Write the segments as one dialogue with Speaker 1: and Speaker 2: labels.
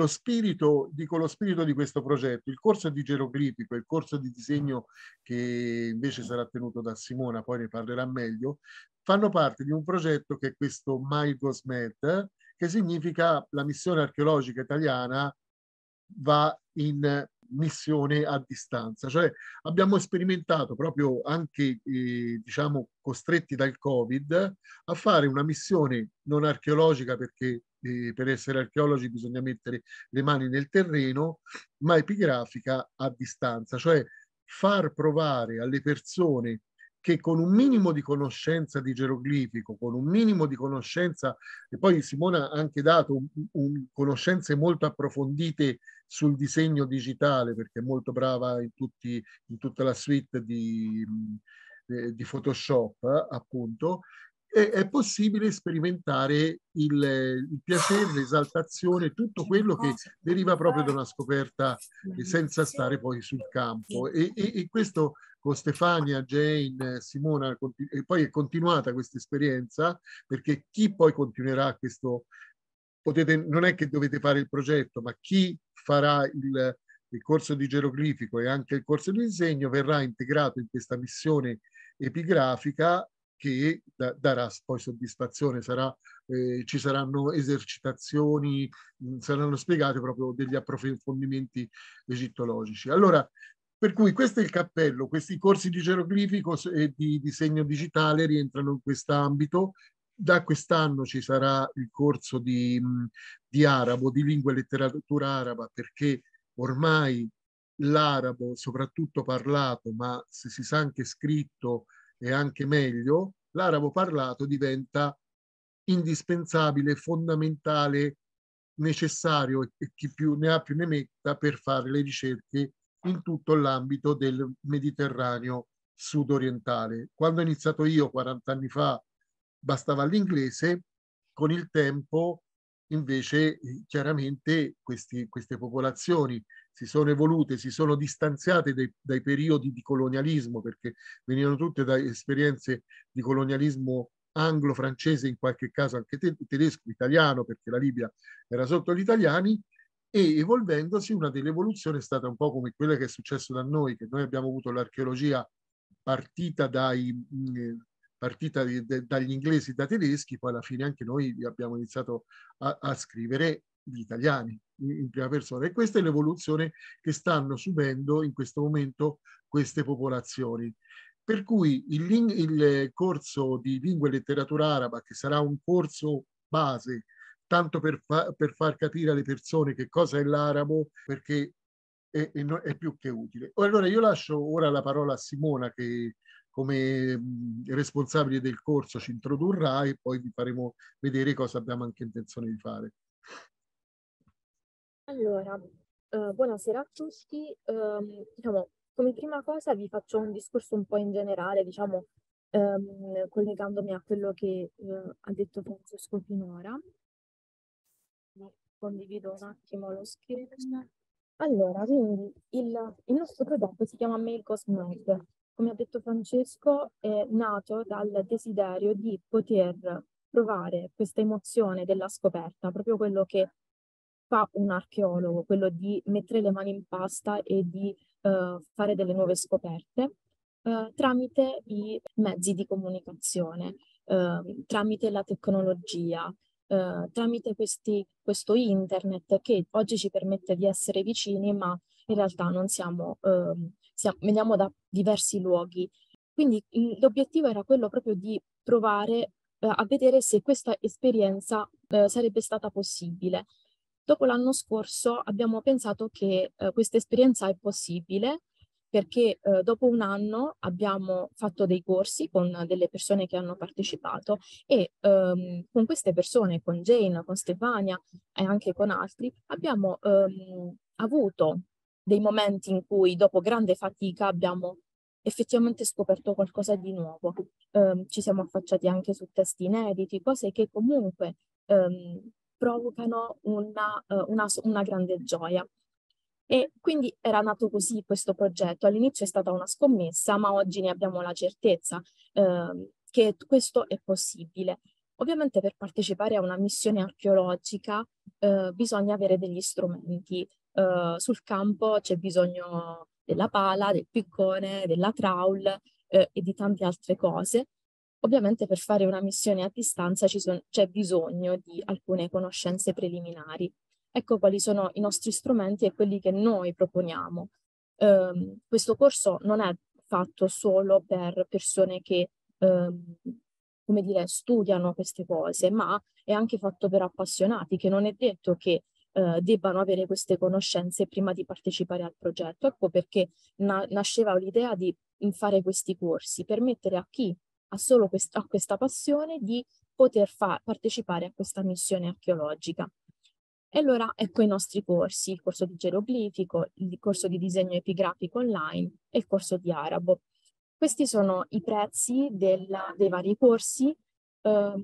Speaker 1: lo spirito, dico lo spirito di questo progetto, il corso di geroglifico, il corso di disegno che invece sarà tenuto da Simona, poi ne parlerà meglio, fanno parte di un progetto che è questo MyGosmed, che significa la missione archeologica italiana va in missione a distanza, cioè abbiamo sperimentato proprio anche eh, diciamo costretti dal Covid a fare una missione non archeologica perché eh, per essere archeologi bisogna mettere le mani nel terreno, ma epigrafica a distanza, cioè far provare alle persone che con un minimo di conoscenza di geroglifico, con un minimo di conoscenza, e poi Simona ha anche dato un, un, conoscenze molto approfondite sul disegno digitale, perché è molto brava in, tutti, in tutta la suite di, eh, di Photoshop, appunto, è possibile sperimentare il, il piacere, l'esaltazione, tutto quello che deriva proprio da una scoperta senza stare poi sul campo. E, e, e questo con Stefania, Jane, Simona, e poi è continuata questa esperienza, perché chi poi continuerà questo, potete, non è che dovete fare il progetto, ma chi farà il, il corso di geroglifico e anche il corso di disegno verrà integrato in questa missione epigrafica che da, darà poi soddisfazione, sarà, eh, ci saranno esercitazioni, mh, saranno spiegati proprio degli approfondimenti egittologici. Allora, per cui questo è il cappello, questi corsi di geroglifico e di disegno digitale rientrano in quest'ambito. Da quest'anno ci sarà il corso di, di arabo, di lingua e letteratura araba, perché ormai l'arabo, soprattutto parlato, ma se si sa anche scritto, e anche meglio, l'arabo parlato diventa indispensabile, fondamentale, necessario e chi più ne ha più ne metta per fare le ricerche in tutto l'ambito del Mediterraneo sudorientale. Quando ho iniziato io 40 anni fa bastava l'inglese, con il tempo invece chiaramente questi, queste popolazioni si sono evolute, si sono distanziate dai, dai periodi di colonialismo, perché venivano tutte da esperienze di colonialismo anglo-francese, in qualche caso anche tedesco, italiano, perché la Libia era sotto gli italiani, e evolvendosi una delle evoluzioni è stata un po' come quella che è successo da noi, che noi abbiamo avuto l'archeologia partita, dai, partita di, de, dagli inglesi, da tedeschi, poi alla fine anche noi abbiamo iniziato a, a scrivere gli italiani in prima persona e questa è l'evoluzione che stanno subendo in questo momento queste popolazioni. Per cui il, il corso di lingua e letteratura araba, che sarà un corso base, tanto per, fa, per far capire alle persone che cosa è l'arabo, perché è, è, è, più che utile. Allora io lascio ora la parola a Simona che come responsabile del corso ci introdurrà e poi vi faremo vedere cosa abbiamo anche intenzione di fare.
Speaker 2: Allora, eh, buonasera a tutti. Ehm, diciamo, come prima cosa vi faccio un discorso un po' in generale, diciamo, ehm, collegandomi a quello che eh, ha detto Francesco finora. Condivido un attimo lo schermo. Allora, quindi il, il nostro prodotto si chiama Mail Cosmed. Come ha detto Francesco, è nato dal desiderio di poter provare questa emozione della scoperta, proprio quello che fa un archeologo, quello di mettere le mani in pasta e di uh, fare delle nuove scoperte uh, tramite i mezzi di comunicazione, uh, tramite la tecnologia, tramite questi, questo internet che oggi ci permette di essere vicini, ma in realtà non siamo, ehm, siamo veniamo da diversi luoghi. Quindi l'obiettivo era quello proprio di provare a vedere se questa esperienza sarebbe stata possibile. Dopo l'anno scorso abbiamo pensato che eh, questa esperienza è possibile perché eh, dopo un anno abbiamo fatto dei corsi con delle persone che hanno partecipato e ehm, con queste persone, con Jane, con Stefania e anche con altri, abbiamo ehm, avuto dei momenti in cui dopo grande fatica abbiamo effettivamente scoperto qualcosa di nuovo. Eh, ci siamo affacciati anche su testi inediti, cose che comunque ehm, provocano una, uh, una, una grande gioia. E quindi era nato così questo progetto. All'inizio è stata una scommessa, ma oggi ne abbiamo la certezza eh, che questo è possibile. Ovviamente per partecipare a una missione archeologica eh, bisogna avere degli strumenti. Eh, sul campo c'è bisogno della pala, del piccone, della trawl eh, e di tante altre cose. Ovviamente per fare una missione a distanza c'è bisogno di alcune conoscenze preliminari. Ecco quali sono i nostri strumenti e quelli che noi proponiamo. Um, questo corso non è fatto solo per persone che, um, come dire, studiano queste cose, ma è anche fatto per appassionati, che non è detto che uh, debbano avere queste conoscenze prima di partecipare al progetto. Ecco perché na nasceva l'idea di fare questi corsi, permettere a chi ha solo quest ha questa passione di poter partecipare a questa missione archeologica. E allora ecco i nostri corsi, il corso di geroglifico, il corso di disegno epigrafico online e il corso di arabo. Questi sono i prezzi della, dei vari corsi. Eh,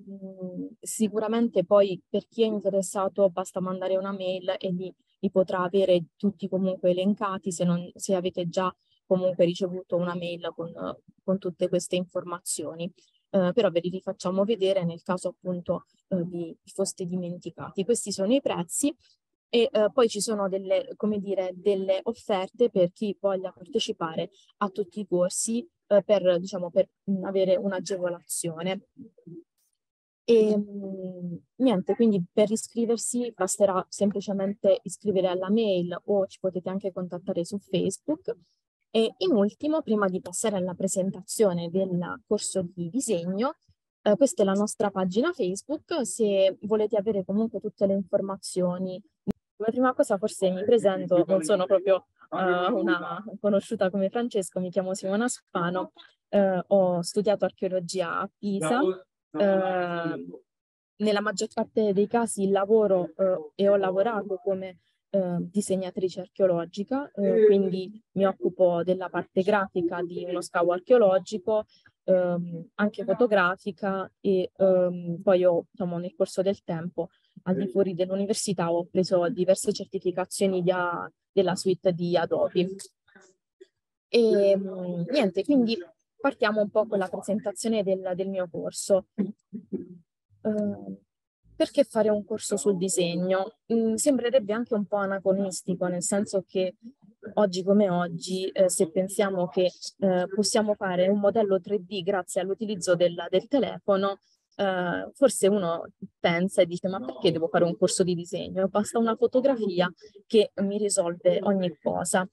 Speaker 2: sicuramente poi per chi è interessato basta mandare una mail e li, li potrà avere tutti comunque elencati se, non, se avete già comunque ricevuto una mail con, con tutte queste informazioni eh, però ve li rifacciamo vedere nel caso appunto eh, vi foste dimenticati. Questi sono i prezzi e eh, poi ci sono delle, come dire, delle offerte per chi voglia partecipare a tutti i corsi eh, per, diciamo, per avere un'agevolazione. E mh, niente, quindi per iscriversi basterà semplicemente iscrivere alla mail o ci potete anche contattare su Facebook. E in ultimo, prima di passare alla presentazione del corso di disegno, eh, questa è la nostra pagina Facebook, se volete avere comunque tutte le informazioni. Come prima cosa forse mi presento, non sono proprio uh, una conosciuta come Francesco, mi chiamo Simona Spano, uh, ho studiato archeologia a Pisa, uh, nella maggior parte dei casi lavoro e ho lavorato come eh, disegnatrice archeologica, eh, quindi mi occupo della parte grafica di uno scavo archeologico, ehm, anche fotografica e ehm, poi ho, diciamo, nel corso del tempo, al di fuori dell'università, ho preso diverse certificazioni di, della suite di Adobe. E ehm, niente, quindi partiamo un po' con la presentazione del, del mio corso. Uh, perché fare un corso sul disegno? Mm, sembrerebbe anche un po' anacronistico, nel senso che oggi come oggi, eh, se pensiamo che eh, possiamo fare un modello 3D grazie all'utilizzo del, del telefono, eh, forse uno pensa e dice ma perché devo fare un corso di disegno? Basta una fotografia che mi risolve ogni cosa.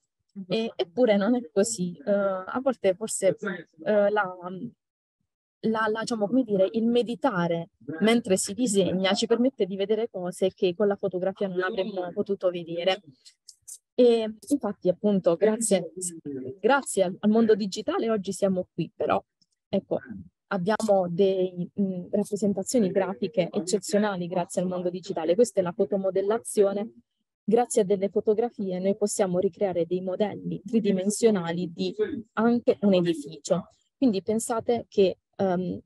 Speaker 2: E, eppure non è così. Uh, a volte forse uh, la, la, la, diciamo, come dire, il meditare mentre si disegna ci permette di vedere cose che con la fotografia non avremmo potuto vedere. E infatti, appunto, grazie, grazie al, mondo digitale oggi siamo qui, però ecco, abbiamo delle rappresentazioni grafiche eccezionali grazie al mondo digitale. Questa è la fotomodellazione. Grazie a delle fotografie noi possiamo ricreare dei modelli tridimensionali di anche un edificio. Quindi pensate che um,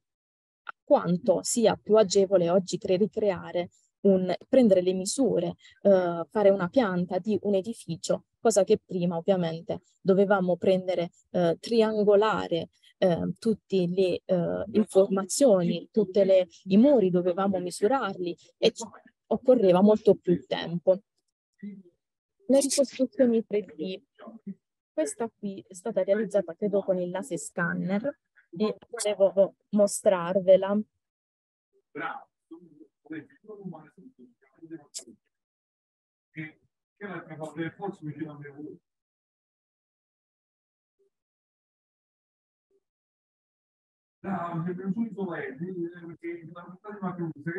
Speaker 2: quanto sia più agevole oggi ricreare un, prendere le misure, uh, fare una pianta di un edificio, cosa che prima ovviamente dovevamo prendere, uh, triangolare uh, tutte le informazioni, tutti i muri dovevamo misurarli e occorreva molto più tempo. Le ricostruzioni 3D. Questa qui è stata realizzata credo con il laser scanner e volevo mostrarvela.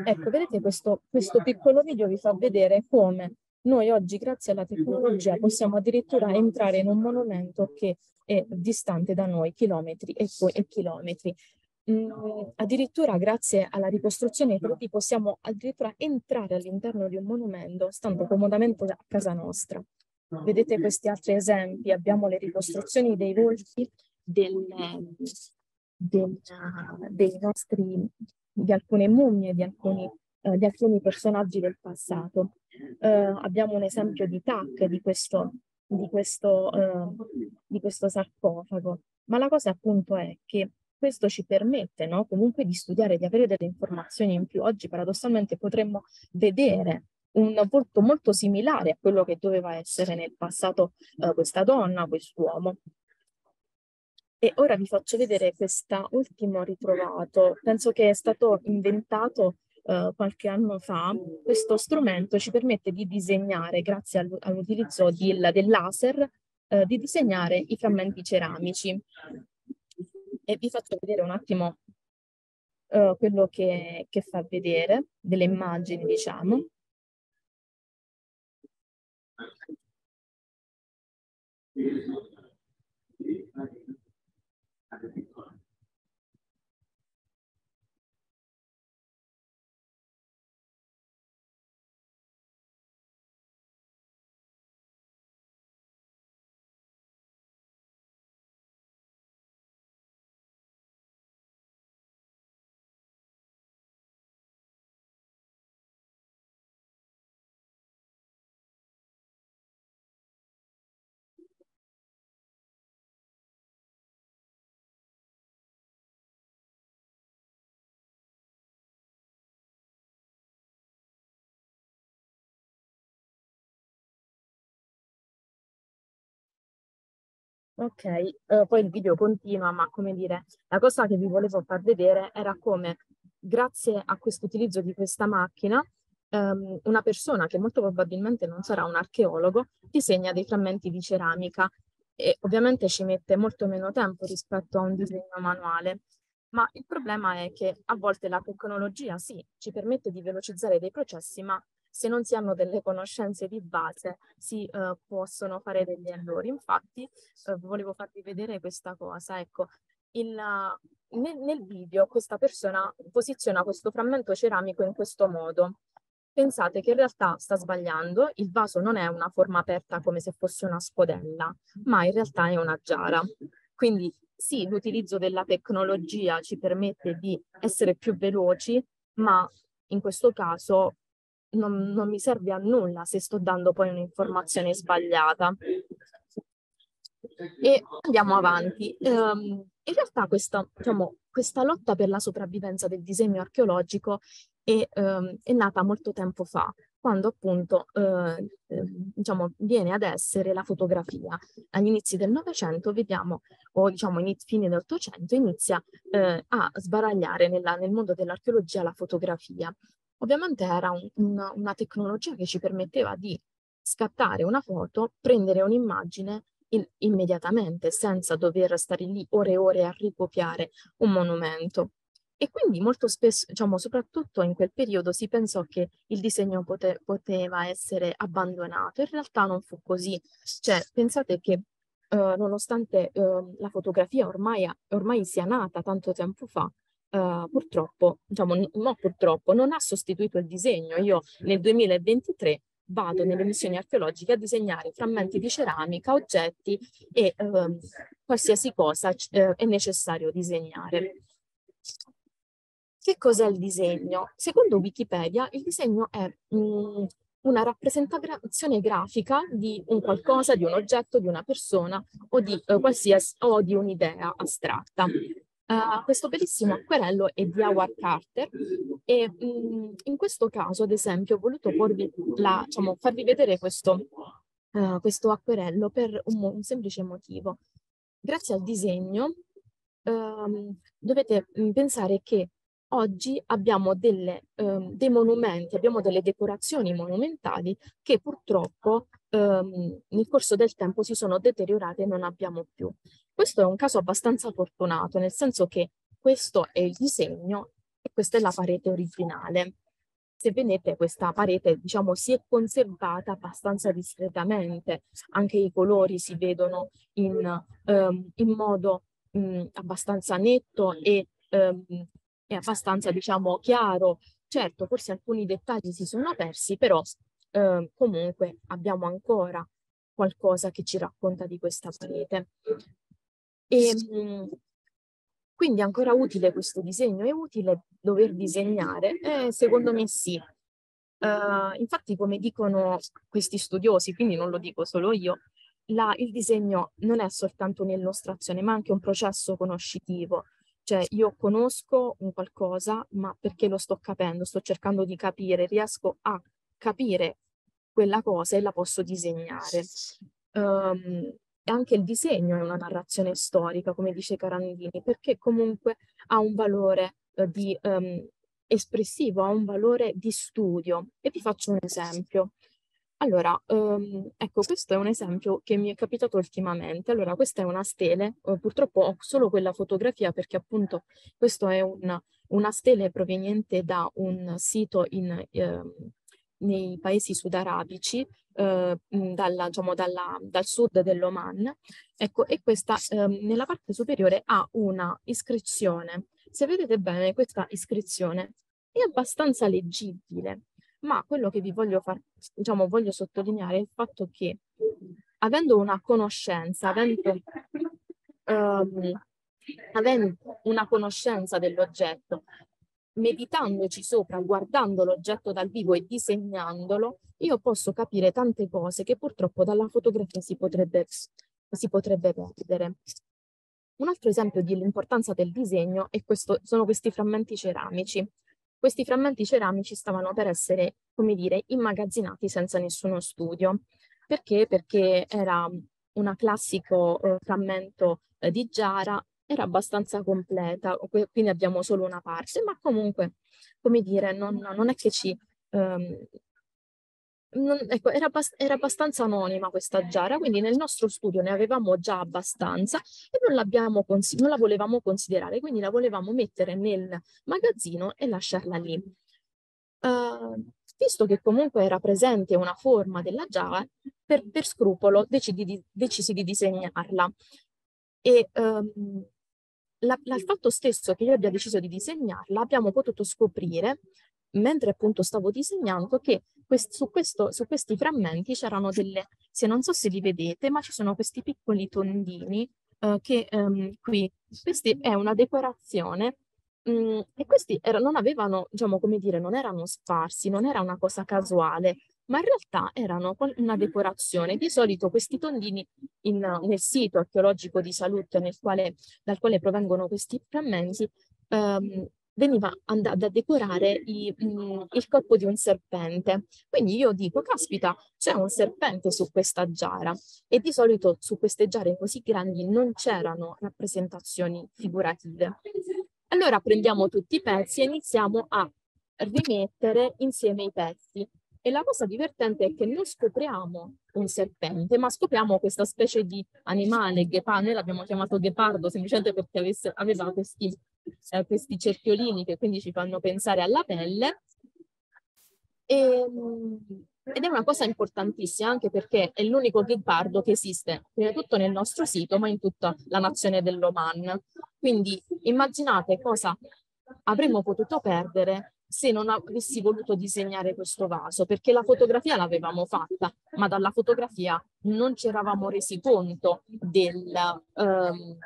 Speaker 2: Ecco, vedete questo, questo piccolo video vi fa vedere come noi oggi, grazie alla tecnologia, possiamo addirittura entrare in un monumento che è distante da noi chilometri e, e chilometri. Mm, addirittura grazie alla ricostruzione 3D possiamo addirittura entrare all'interno di un monumento stando comodamente a casa nostra. Vedete questi altri esempi, abbiamo le ricostruzioni dei volti del, del, dei nostri, di alcune mummie, di alcuni, eh, di alcuni personaggi del passato. Eh, abbiamo un esempio di TAC di questo di questo, eh, di questo sarcofago. Ma la cosa appunto è che questo ci permette no, comunque di studiare, di avere delle informazioni in più. Oggi paradossalmente potremmo vedere un volto molto similare a quello che doveva essere nel passato uh, questa donna, quest'uomo. E ora vi faccio vedere quest'ultimo ritrovato. Penso che è stato inventato uh, qualche anno fa. Questo strumento ci permette di disegnare, grazie all all'utilizzo del laser, uh, di disegnare i frammenti ceramici. E vi faccio vedere un attimo uh, quello che, che fa vedere, delle immagini, diciamo. Ok, uh, poi il video continua, ma come dire, la cosa che vi volevo far vedere era come, grazie a questo utilizzo di questa macchina, um, una persona che molto probabilmente non sarà un archeologo, disegna dei frammenti di ceramica e ovviamente ci mette molto meno tempo rispetto a un disegno manuale. Ma il problema è che a volte la tecnologia sì, ci permette di velocizzare dei processi, ma se non si hanno delle conoscenze di base si eh, possono fare degli errori. Infatti eh, volevo farvi vedere questa cosa, ecco, il, nel, nel video questa persona posiziona questo frammento ceramico in questo modo. Pensate che in realtà sta sbagliando, il vaso non è una forma aperta come se fosse una scodella, ma in realtà è una giara. Quindi sì, l'utilizzo della tecnologia ci permette di essere più veloci, ma in questo caso non, non mi serve a nulla se sto dando poi un'informazione sbagliata. E andiamo avanti. Um, in realtà questa, diciamo, questa lotta per la sopravvivenza del disegno archeologico è, um, è nata molto tempo fa, quando appunto eh, diciamo, viene ad essere la fotografia. Agli inizi del Novecento vediamo, o diciamo iniz- fine dell'Ottocento, inizia eh, a sbaragliare nella, nel mondo dell'archeologia la fotografia. Ovviamente era un, una, una tecnologia che ci permetteva di scattare una foto, prendere un'immagine in, immediatamente senza dover stare lì ore e ore a ricopiare un monumento. E quindi molto spesso, diciamo, soprattutto in quel periodo si pensò che il disegno pote, poteva essere abbandonato. In realtà non fu così. Cioè, pensate che uh, nonostante uh, la fotografia ormai, ormai sia nata tanto tempo fa, uh, purtroppo, diciamo, no purtroppo, non ha sostituito il disegno. Io nel 2023 vado nelle missioni archeologiche a disegnare frammenti di ceramica, oggetti e uh, qualsiasi cosa uh, è necessario disegnare. Che cos'è il disegno? Secondo Wikipedia, il disegno è mh, una rappresentazione grafica di un qualcosa, di un oggetto, di una persona o di, uh, qualsiasi, o di un'idea astratta. Uh, questo bellissimo acquerello è di Howard Carter e mh, in questo caso, ad esempio, ho voluto la, diciamo, farvi vedere questo, uh, questo acquerello per un, un, semplice motivo. Grazie al disegno uh, dovete pensare che oggi abbiamo delle, um, dei monumenti, abbiamo delle decorazioni monumentali che purtroppo um, nel corso del tempo si sono deteriorate e non abbiamo più. Questo è un caso abbastanza fortunato, nel senso che questo è il disegno e questa è la parete originale. Se vedete questa parete, diciamo, si è conservata abbastanza discretamente, anche i colori si vedono in, um, in modo um, abbastanza netto e um, è abbastanza, diciamo, chiaro. Certo, forse alcuni dettagli si sono persi, però eh, comunque abbiamo ancora qualcosa che ci racconta di questa parete. E, ehm, quindi è ancora utile questo disegno? È utile dover disegnare? Eh, secondo me sì. Uh, infatti, come dicono questi studiosi, quindi non lo dico solo io, la, il disegno non è soltanto un'illustrazione, ma anche un processo conoscitivo. Cioè io conosco un qualcosa, ma perché lo sto capendo, sto cercando di capire, riesco a capire quella cosa e la posso disegnare. Um, anche il disegno è una narrazione storica, come dice Carandini, perché comunque ha un valore uh, di, um, espressivo, ha un valore di studio. E vi faccio un esempio. Allora, um, ecco, questo è un esempio che mi è capitato ultimamente. Allora, questa è una stele, uh, purtroppo ho solo quella fotografia perché appunto questo è una, una stele proveniente da un sito in, uh, nei paesi sudarabici, uh, dalla, diciamo, dalla, dal sud dell'Oman. Ecco, e questa ehm, nella parte superiore ha una iscrizione. Se vedete bene, questa iscrizione è abbastanza leggibile ma quello che vi voglio far, diciamo, voglio sottolineare è il fatto che avendo una conoscenza, avendo, um, avendo una conoscenza dell'oggetto, meditandoci sopra, guardando l'oggetto dal vivo e disegnandolo, io posso capire tante cose che purtroppo dalla fotografia si potrebbe, si potrebbe perdere. Un altro esempio dell'importanza del disegno questo, sono questi frammenti ceramici. Questi frammenti ceramici stavano per essere, come dire, immagazzinati senza nessuno studio. Perché? Perché era un classico eh, frammento eh, di giara, era abbastanza completa, quindi abbiamo solo una parte, ma comunque, come dire, non, non è che ci ehm, non, ecco, era, era, abbastanza anonima questa giara, quindi nel nostro studio ne avevamo già abbastanza e non, non la volevamo considerare, quindi la volevamo mettere nel magazzino e lasciarla lì. Uh, visto che comunque era presente una forma della giara, per, per scrupolo decidi di, decisi di disegnarla. E um, la, il fatto stesso che io abbia deciso di disegnarla abbiamo potuto scoprire mentre appunto stavo disegnando che quest su, questo, su, questi frammenti c'erano delle, se non so se li vedete, ma ci sono questi piccoli tondini uh, che um, qui, questi è una decorazione um, e questi era, non avevano, diciamo come dire, non erano sparsi, non era una cosa casuale, ma in realtà erano una decorazione. Di solito questi tondini in, nel sito archeologico di Salute quale, dal quale provengono questi frammenti um, veniva andato a decorare i, mh, mm, il corpo di un serpente. Quindi io dico, caspita, c'è un serpente su questa giara e di solito su queste giare così grandi non c'erano rappresentazioni figurative. Allora prendiamo tutti i pezzi e iniziamo a rimettere insieme i pezzi. E la cosa divertente è che non scopriamo un serpente, ma scopriamo questa specie di animale, ghepardo, noi l'abbiamo chiamato ghepardo semplicemente perché avesse, aveva questi eh, questi cerchiolini che quindi ci fanno pensare alla pelle. E, ehm, ed è una cosa importantissima anche perché è l'unico ghepardo che esiste, prima di tutto nel nostro sito, ma in tutta la nazione dell'Oman. Quindi immaginate cosa avremmo potuto perdere se non avessi voluto disegnare questo vaso, perché la fotografia l'avevamo fatta, ma dalla fotografia non ci eravamo resi conto del, um,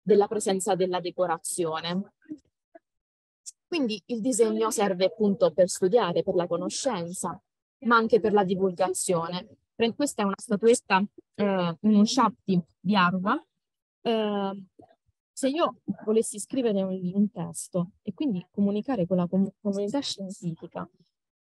Speaker 2: della presenza della decorazione. Quindi il disegno serve appunto per studiare, per la conoscenza, ma anche per la divulgazione. Questa è una statuetta, eh, un Shakti di Arva. Eh, se io volessi scrivere un, un, testo e quindi comunicare con la com comunità scientifica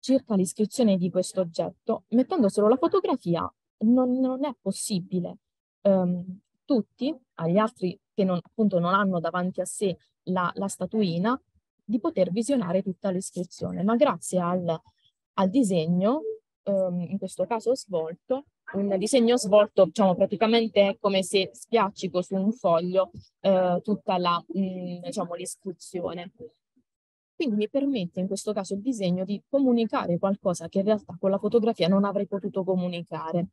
Speaker 2: circa l'iscrizione di questo oggetto, mettendo solo la fotografia, non, non è possibile. Um, tutti, agli altri che non, appunto non hanno davanti a sé la, la statuina, di poter visionare tutta l'iscrizione, ma grazie al, al disegno, um, in questo caso svolto, un disegno svolto, diciamo, praticamente è come se spiaccico su un foglio eh, tutta la, mh, mm, diciamo, l'iscrizione. Quindi mi permette in questo caso il disegno di comunicare qualcosa che in realtà con la fotografia non avrei potuto comunicare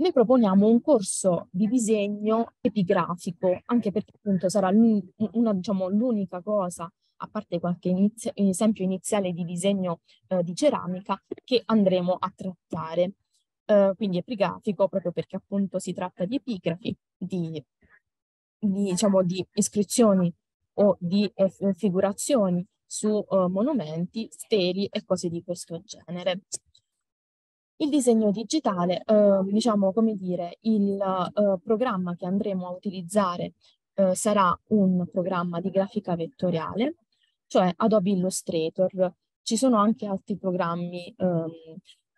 Speaker 2: noi proponiamo un corso di disegno epigrafico, anche perché appunto sarà una, diciamo, l'unica cosa, a parte qualche inizio, esempio iniziale di disegno eh, di ceramica, che andremo a trattare. Eh, quindi epigrafico proprio perché appunto si tratta di epigrafi, di, di, diciamo, di iscrizioni o di eh, figurazioni su eh, monumenti, steli e cose di questo genere. Il disegno digitale, eh, diciamo come dire, il eh, programma che andremo a utilizzare eh, sarà un programma di grafica vettoriale, cioè Adobe Illustrator. Ci sono anche altri programmi ehm,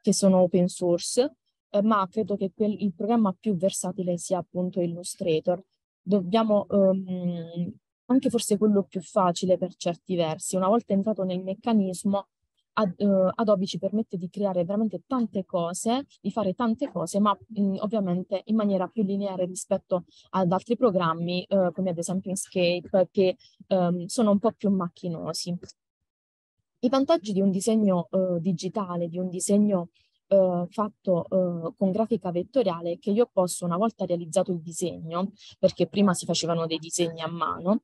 Speaker 2: che sono open source, eh, ma credo che quel, il programma più versatile sia appunto Illustrator. Dobbiamo ehm, anche forse quello più facile per certi versi. Una volta entrato nel meccanismo, ad, uh, Adobe ci permette di creare veramente tante cose, di fare tante cose, ma mh, ovviamente in maniera più lineare rispetto ad altri programmi, uh, come ad esempio Inkscape, che um, sono un po' più macchinosi. I vantaggi di un disegno uh, digitale, di un disegno fatto con grafica vettoriale, che io posso, una volta realizzato il disegno, perché prima si facevano dei disegni a mano,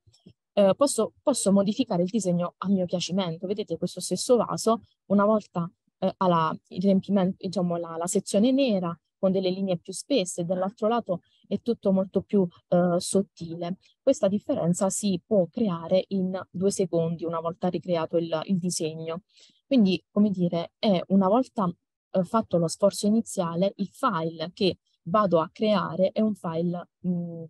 Speaker 2: eh, posso, posso, modificare il disegno a mio piacimento. Vedete questo stesso vaso, una volta eh, ha la, il riempimento, diciamo, la, la, sezione nera con delle linee più spesse, dall'altro lato è tutto molto più eh, sottile. Questa differenza si può creare in due secondi una volta ricreato il, il disegno. Quindi, come dire, è una volta eh, fatto lo sforzo iniziale, il file che vado a creare è un file mh,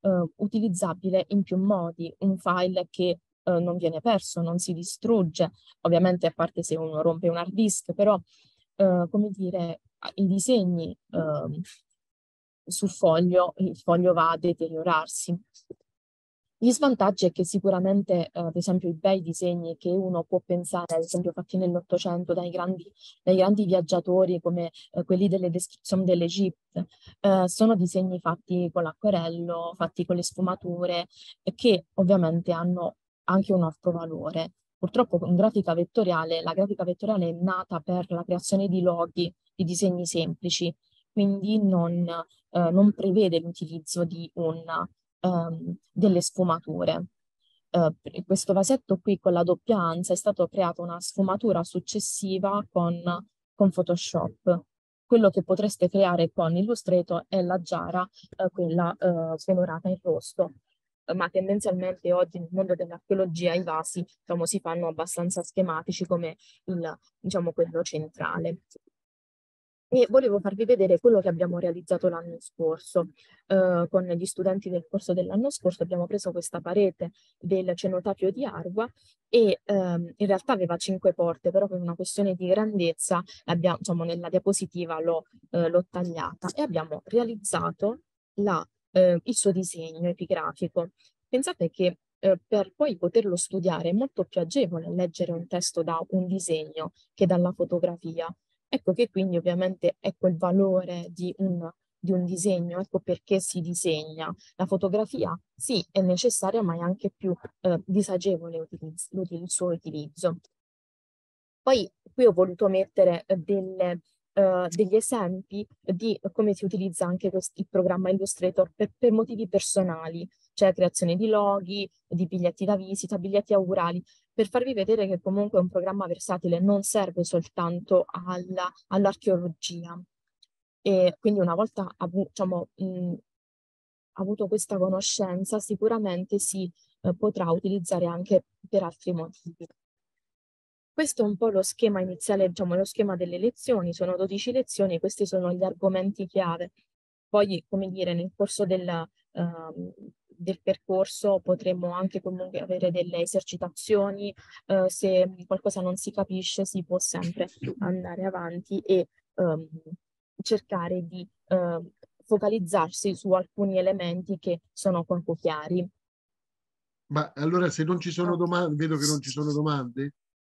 Speaker 2: eh, utilizzabile in più modi, un file che eh, non viene perso, non si distrugge, ovviamente a parte se uno rompe un hard disk, però eh, come dire, i disegni ehm, sul foglio, il foglio va a deteriorarsi. Gli svantaggi è che sicuramente, eh, ad esempio, i bei disegni che uno può pensare, ad esempio fatti nell'Ottocento dai grandi, dai grandi viaggiatori come eh, quelli delle descrizioni dell'Egitto, eh, sono disegni fatti con l'acquerello, fatti con le sfumature, che ovviamente hanno anche un altro valore. Purtroppo con grafica vettoriale, la grafica vettoriale è nata per la creazione di loghi, di disegni semplici, quindi non, eh, non prevede l'utilizzo di un um, delle sfumature. Uh, questo vasetto qui con la doppia ansa è stato creato una sfumatura successiva con, con Photoshop. Quello che potreste creare con Illustrator è la giara, uh, quella uh, colorata in rosso ma tendenzialmente oggi nel mondo dell'archeologia i vasi diciamo, si fanno abbastanza schematici come il, diciamo, quello centrale e volevo farvi vedere quello che abbiamo realizzato l'anno scorso. Uh, con gli studenti del corso dell'anno scorso abbiamo preso questa parete del cenotafio di Argua e um, in realtà aveva cinque porte, però per una questione di grandezza diciamo, nella diapositiva l'ho, uh, tagliata e abbiamo realizzato la, uh, il suo disegno epigrafico. Pensate che per poi poterlo studiare è molto più agevole leggere un testo da un disegno che dalla fotografia Ecco che quindi ovviamente ecco il valore di un, di un disegno, ecco perché si disegna. La fotografia sì è necessaria ma è anche più eh, disagevole il suo utilizzo. Poi qui ho voluto mettere eh, delle, uh, degli esempi di come si utilizza anche questo, il programma Illustrator per, per motivi personali, cioè creazione di loghi, di biglietti da visita, biglietti augurali, per farvi vedere che comunque un programma versatile non serve soltanto alla, all'archeologia. E quindi una volta diciamo, mh, avuto questa conoscenza, sicuramente si eh, potrà utilizzare anche per altri motivi. Questo è un po' lo schema iniziale, diciamo, lo schema delle lezioni, sono 12 lezioni, questi sono gli argomenti chiave. Poi, come dire, nel corso della, uh, del percorso potremmo anche comunque avere delle esercitazioni, uh, se qualcosa non si capisce si può sempre andare avanti e um, cercare di uh, focalizzarsi su alcuni elementi che sono poco chiari.
Speaker 1: Ma allora se non ci sono domande, vedo che non ci sono domande,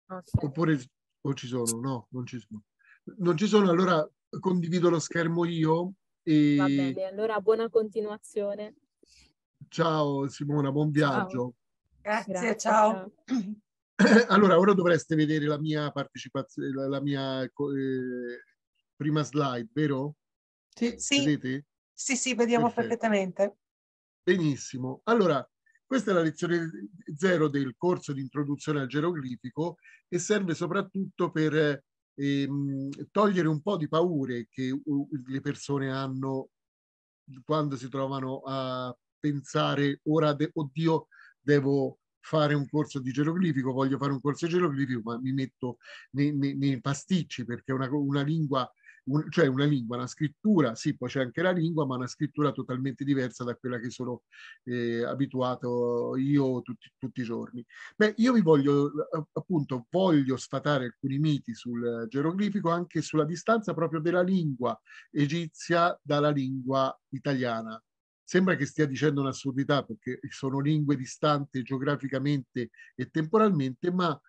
Speaker 1: okay. oppure o ci sono? No, non ci sono. Non ci sono, allora condivido lo schermo io. E...
Speaker 2: Va bene, allora buona continuazione.
Speaker 1: Ciao Simona, buon viaggio.
Speaker 3: Ciao. Grazie, Grazie, ciao.
Speaker 1: Allora, ora dovreste vedere la mia partecipazione, la, la mia eh, prima slide, vero?
Speaker 3: Sì, sì. Vedete? Sì, sì, vediamo Perfetto. perfettamente.
Speaker 1: Benissimo. Allora, questa è la lezione zero del corso di introduzione al geroglifico e serve soprattutto per ehm, togliere un po' di paure che uh, le persone hanno quando si trovano a pensare ora, de- oddio, devo fare un corso di geroglifico, voglio fare un corso di geroglifico, ma mi metto nei, nei, nei pasticci perché una, una lingua un, cioè una lingua, una scrittura, sì, poi c'è anche la lingua, ma una scrittura totalmente diversa da quella che sono eh, abituato io tutti, tutti, i giorni. Beh, io vi voglio, appunto, voglio sfatare alcuni miti sul geroglifico anche sulla distanza proprio della lingua egizia dalla lingua italiana. Sembra che stia dicendo un'assurdità perché sono lingue distanti geograficamente e temporalmente, ma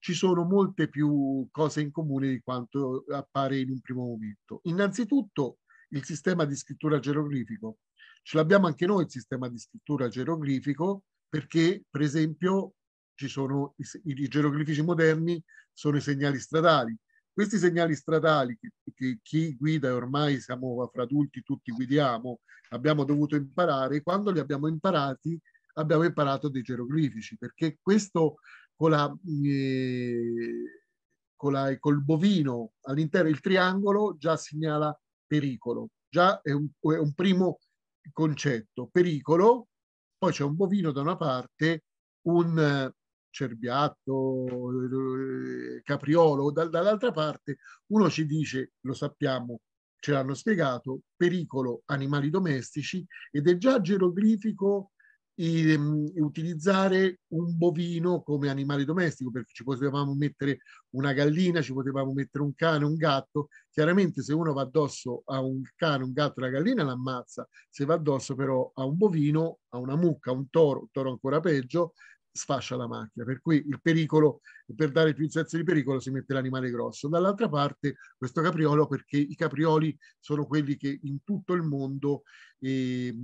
Speaker 1: ci sono molte più cose in comune di quanto appare in un primo momento. Innanzitutto il sistema di scrittura geroglifico. Ce l'abbiamo anche noi il sistema di scrittura geroglifico perché, per esempio, ci sono i, i geroglifici moderni, sono i segnali stradali. Questi segnali stradali che, che chi guida ormai siamo fra adulti, tutti guidiamo, abbiamo dovuto imparare, quando li abbiamo imparati abbiamo imparato dei geroglifici, perché questo con la, eh, con la, col bovino all'interno del triangolo già segnala pericolo, già è un, è un primo concetto, pericolo, poi c'è un bovino da una parte, un cerbiatto, eh, capriolo, da, dall'altra parte uno ci dice, lo sappiamo, ce l'hanno spiegato, pericolo animali domestici ed è già geroglifico um, utilizzare un bovino come animale domestico, perché ci potevamo mettere una gallina, ci potevamo mettere un cane, un gatto. Chiaramente se uno va addosso a un cane, un gatto, una gallina l'ammazza, se va addosso però a un bovino, a una mucca, a un toro, un toro ancora peggio, sfascia la macchina. Per cui il pericolo, per dare più senso di pericolo, si mette l'animale grosso. Dall'altra parte questo capriolo, perché i caprioli sono quelli che in tutto il mondo eh,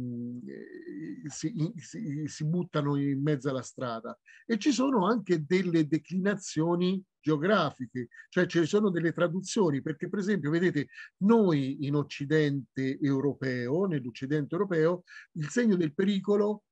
Speaker 1: si, si, si buttano in mezzo alla strada. E ci sono anche delle declinazioni geografiche, cioè ci sono delle traduzioni, perché per esempio, vedete, noi in Occidente europeo, nell'Occidente europeo, il segno del pericolo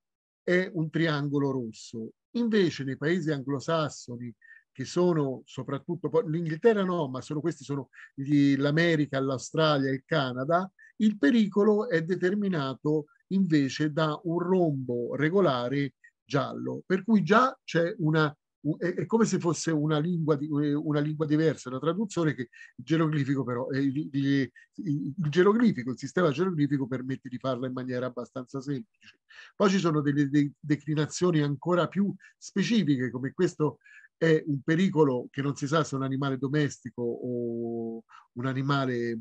Speaker 1: è un triangolo rosso. Invece nei paesi anglosassoni, che sono soprattutto, l'Inghilterra no, ma sono, questi sono gli, l'America, l'Australia e il Canada, il pericolo è determinato invece da un rombo regolare giallo, per cui già c'è una è, come se fosse una lingua, di, una lingua diversa, la traduzione che il geroglifico però, il, il, il, geroglifico, il sistema geroglifico permette di farla in maniera abbastanza semplice. Poi ci sono delle de, declinazioni ancora più specifiche, come questo è un pericolo che non si sa se è un animale domestico o un animale,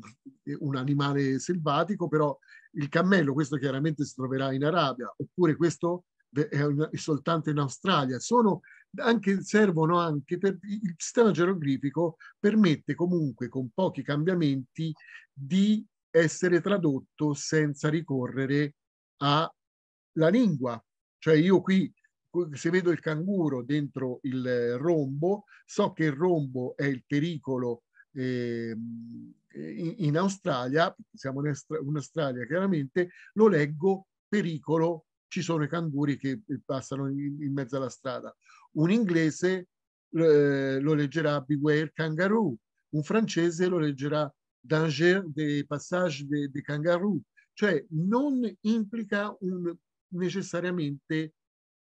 Speaker 1: un animale selvatico, però il cammello, questo chiaramente si troverà in Arabia, oppure questo è soltanto in Australia. Sono anche, servono anche per il sistema geroglifico permette comunque con pochi cambiamenti di essere tradotto senza ricorrere alla lingua. Cioè io qui se vedo il canguro dentro il rombo, so che il rombo è il pericolo eh, in, Australia, siamo in Australia chiaramente, lo leggo pericolo ci sono i canguri che passano in, in mezzo alla strada. Un inglese eh, lo leggerà Beware Kangaroo, un francese lo leggerà Danger des passages des de kangaroo, cioè non implica un, necessariamente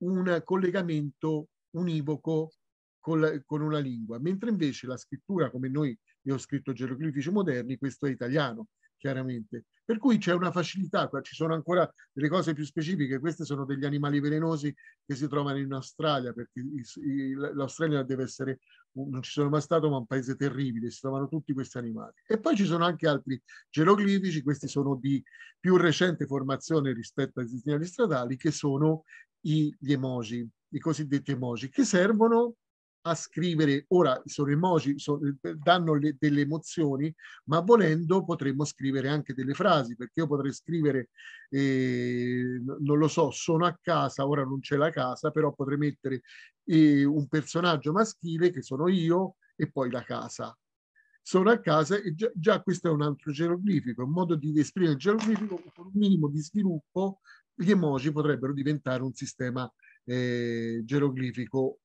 Speaker 1: un collegamento univoco con, la, con, una lingua, mentre invece la scrittura, come noi, io ho scritto geroglifici moderni, questo è italiano, chiaramente. Per cui c'è una facilità, ci sono ancora delle cose più specifiche, questi sono degli animali velenosi che si trovano in Australia, perché l'Australia deve essere, non ci sono mai stato, ma un paese terribile, si trovano tutti questi animali. E poi ci sono anche altri geroglifici, questi sono di più recente formazione rispetto ai segnali stradali, che sono gli emoji, i cosiddetti emoji, che servono a scrivere, ora sono emoji, sono, danno le, delle emozioni, ma volendo potremmo scrivere anche delle frasi, perché io potrei scrivere, eh, non lo so, sono a casa, ora non c'è la casa, però potrei mettere eh, un personaggio maschile che sono io e poi la casa. Sono a casa e già, già questo è un altro geroglifico, un modo di esprimere il geroglifico con un minimo di sviluppo, gli emoji potrebbero diventare un sistema eh, geroglifico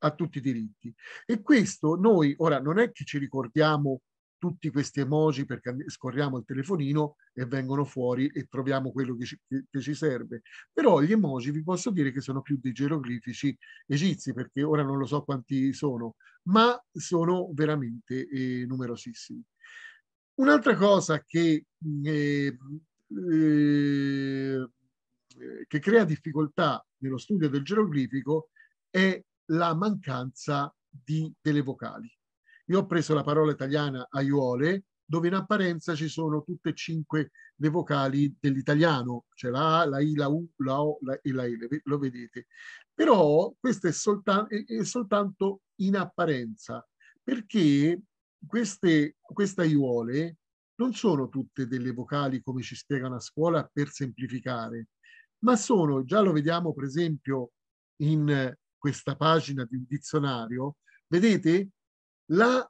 Speaker 1: a tutti i diritti. E questo noi, ora non è che ci ricordiamo tutti questi emoji perché scorriamo il telefonino e vengono fuori e troviamo quello che ci, che, ci, serve. Però gli emoji vi posso dire che sono più dei geroglifici egizi perché ora non lo so quanti sono, ma sono veramente eh, numerosissimi. Un'altra cosa che, eh, eh, che crea difficoltà nello studio del geroglifico è la mancanza di, delle vocali. Io ho preso la parola italiana aiuole, dove in apparenza ci sono tutte e cinque le vocali dell'italiano, cioè la A, la I, la U, la O la, e la I, lo vedete. Però questo è, soltan è soltanto in apparenza, perché queste, queste aiuole non sono tutte delle vocali come ci spiegano a scuola per semplificare, ma sono, già lo vediamo per esempio in questa pagina di un dizionario, vedete la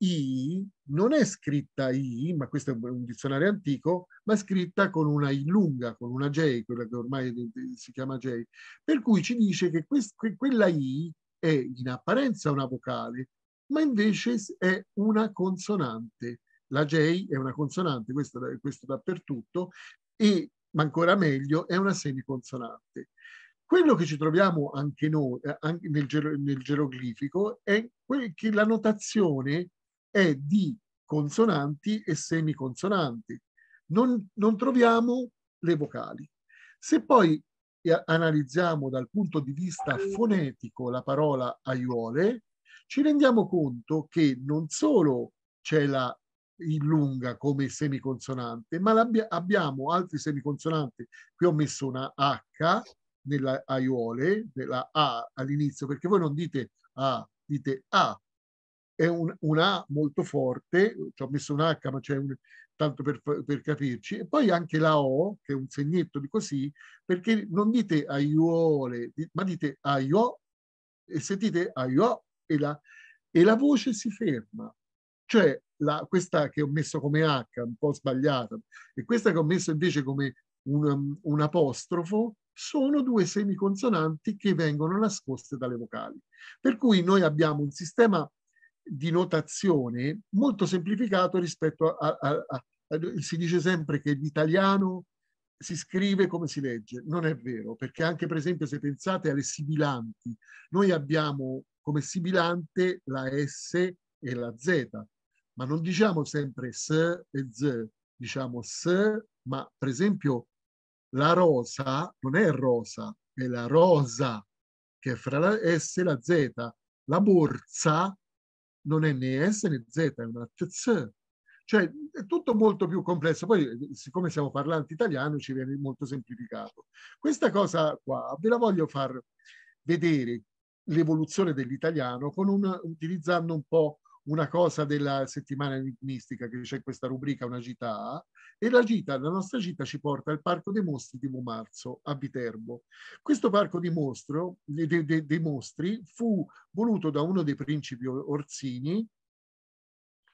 Speaker 1: I non è scritta I, ma questo è un dizionario antico, ma è scritta con una I lunga, con una J, quella che ormai si chiama J, per cui ci dice che, quella I è in apparenza una vocale, ma invece è una consonante. La J è una consonante, questo, questo dappertutto, e, ma ancora meglio, è una semiconsonante. Quello che ci troviamo anche noi eh, anche nel, nel geroglifico è che la notazione è di consonanti e semiconsonanti. Non, non troviamo le vocali. Se poi analizziamo dal punto di vista fonetico la parola aiuole, ci rendiamo conto che non solo c'è la in lunga come semiconsonante, ma abbiamo altri semiconsonanti. Qui ho messo una H nella aiuole, nella A all'inizio, perché voi non dite A, dite A. È un, un A molto forte, ci ho messo un H, ma c'è un, tanto per, per, capirci, e poi anche la O, che è un segnetto di così, perché non dite aiuole, ma dite aio, e se dite aio, e la, e la voce si ferma. Cioè, la, questa che ho messo come H, un po' sbagliata, e questa che ho messo invece come un, un apostrofo, sono due semiconsonanti che vengono nascoste dalle vocali. Per cui noi abbiamo un sistema di notazione molto semplificato rispetto a, a, a, a si dice sempre che l'italiano si scrive come si legge. Non è vero, perché anche per esempio se pensate alle sibilanti, noi abbiamo come sibilante la S e la Z, ma non diciamo sempre S e Z, diciamo S, ma per esempio la rosa non è rosa, è la rosa, che è fra la S e la Z. La borsa non è né S né Z, è una TZ. Cioè è tutto molto più complesso. Poi, siccome siamo parlanti italiano, ci viene molto semplificato. Questa cosa qua ve la voglio far vedere l'evoluzione dell'italiano utilizzando un po' una cosa della settimana enigmistica che c'è questa rubrica, una gita, e la gita, la nostra gita ci porta al Parco dei Mostri di Momarzo a Viterbo. Questo parco di mostro, dei, dei, dei mostri fu voluto da uno dei principi Orsini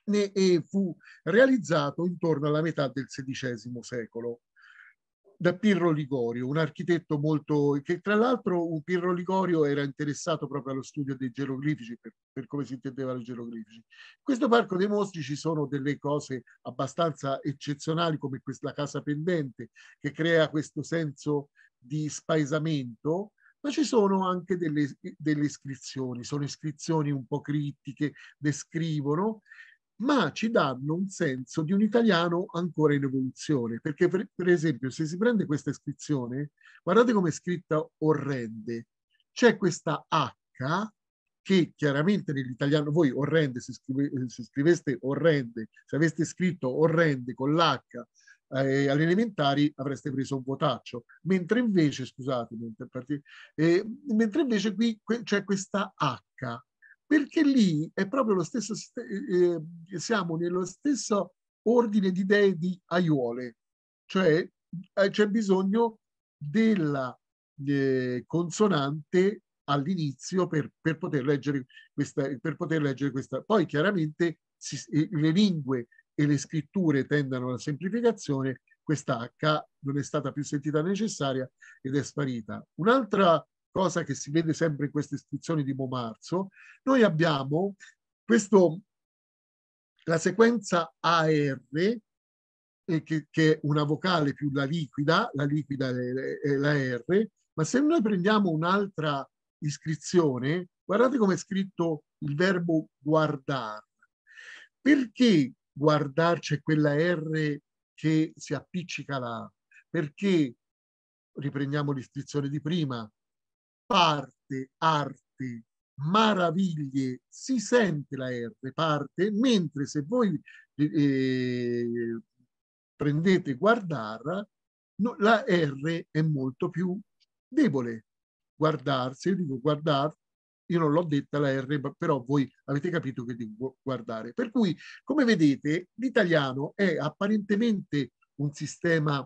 Speaker 1: e fu realizzato intorno alla metà del XVI secolo da Pirro Ligorio, un architetto molto, che tra l'altro Pirro Ligorio era interessato proprio allo studio dei geroglifici, per, per come si intendeva i geroglifici. In questo parco dei mostri ci sono delle cose abbastanza eccezionali come questa casa pendente che crea questo senso di spaesamento, ma ci sono anche delle, delle iscrizioni, sono iscrizioni un po' critiche, descrivono ma ci danno un senso di un italiano ancora in evoluzione. Perché, per, per esempio, se si prende questa iscrizione, guardate come è scritta orrende. C'è questa H che chiaramente nell'italiano, voi orrende, se, scrive, se scriveste orrende, se aveste scritto orrende con l'H eh, alle elementari avreste preso un votaccio, mentre invece, scusate, eh, mentre invece qui c'è questa H perché lì è proprio lo stesso, eh, eh, siamo nello stesso ordine di idee di aiuole, cioè eh, c'è bisogno della eh, consonante all'inizio per, per, poter leggere questa, per poter leggere questa. Poi chiaramente si, eh, le lingue e le scritture tendono alla semplificazione, questa H non è stata più sentita necessaria ed è sparita. Un'altra cosa che si vede sempre in queste iscrizioni di Momarzo, noi abbiamo questo, la sequenza AR, eh, che, che, è una vocale più la liquida, la liquida è, la R, ma se noi prendiamo un'altra iscrizione, guardate come è scritto il verbo guardare. Perché guardare, c'è quella R che si appiccica là, perché, riprendiamo l'istruzione di prima, parte, arte, maraviglie, si sente la R, parte, mentre se voi eh, prendete guardare, no, la R è molto più debole. Guardarsi, io dico guardare, io non l'ho detta la R, però voi avete capito che devo guardare. Per cui, come vedete, l'italiano è apparentemente un sistema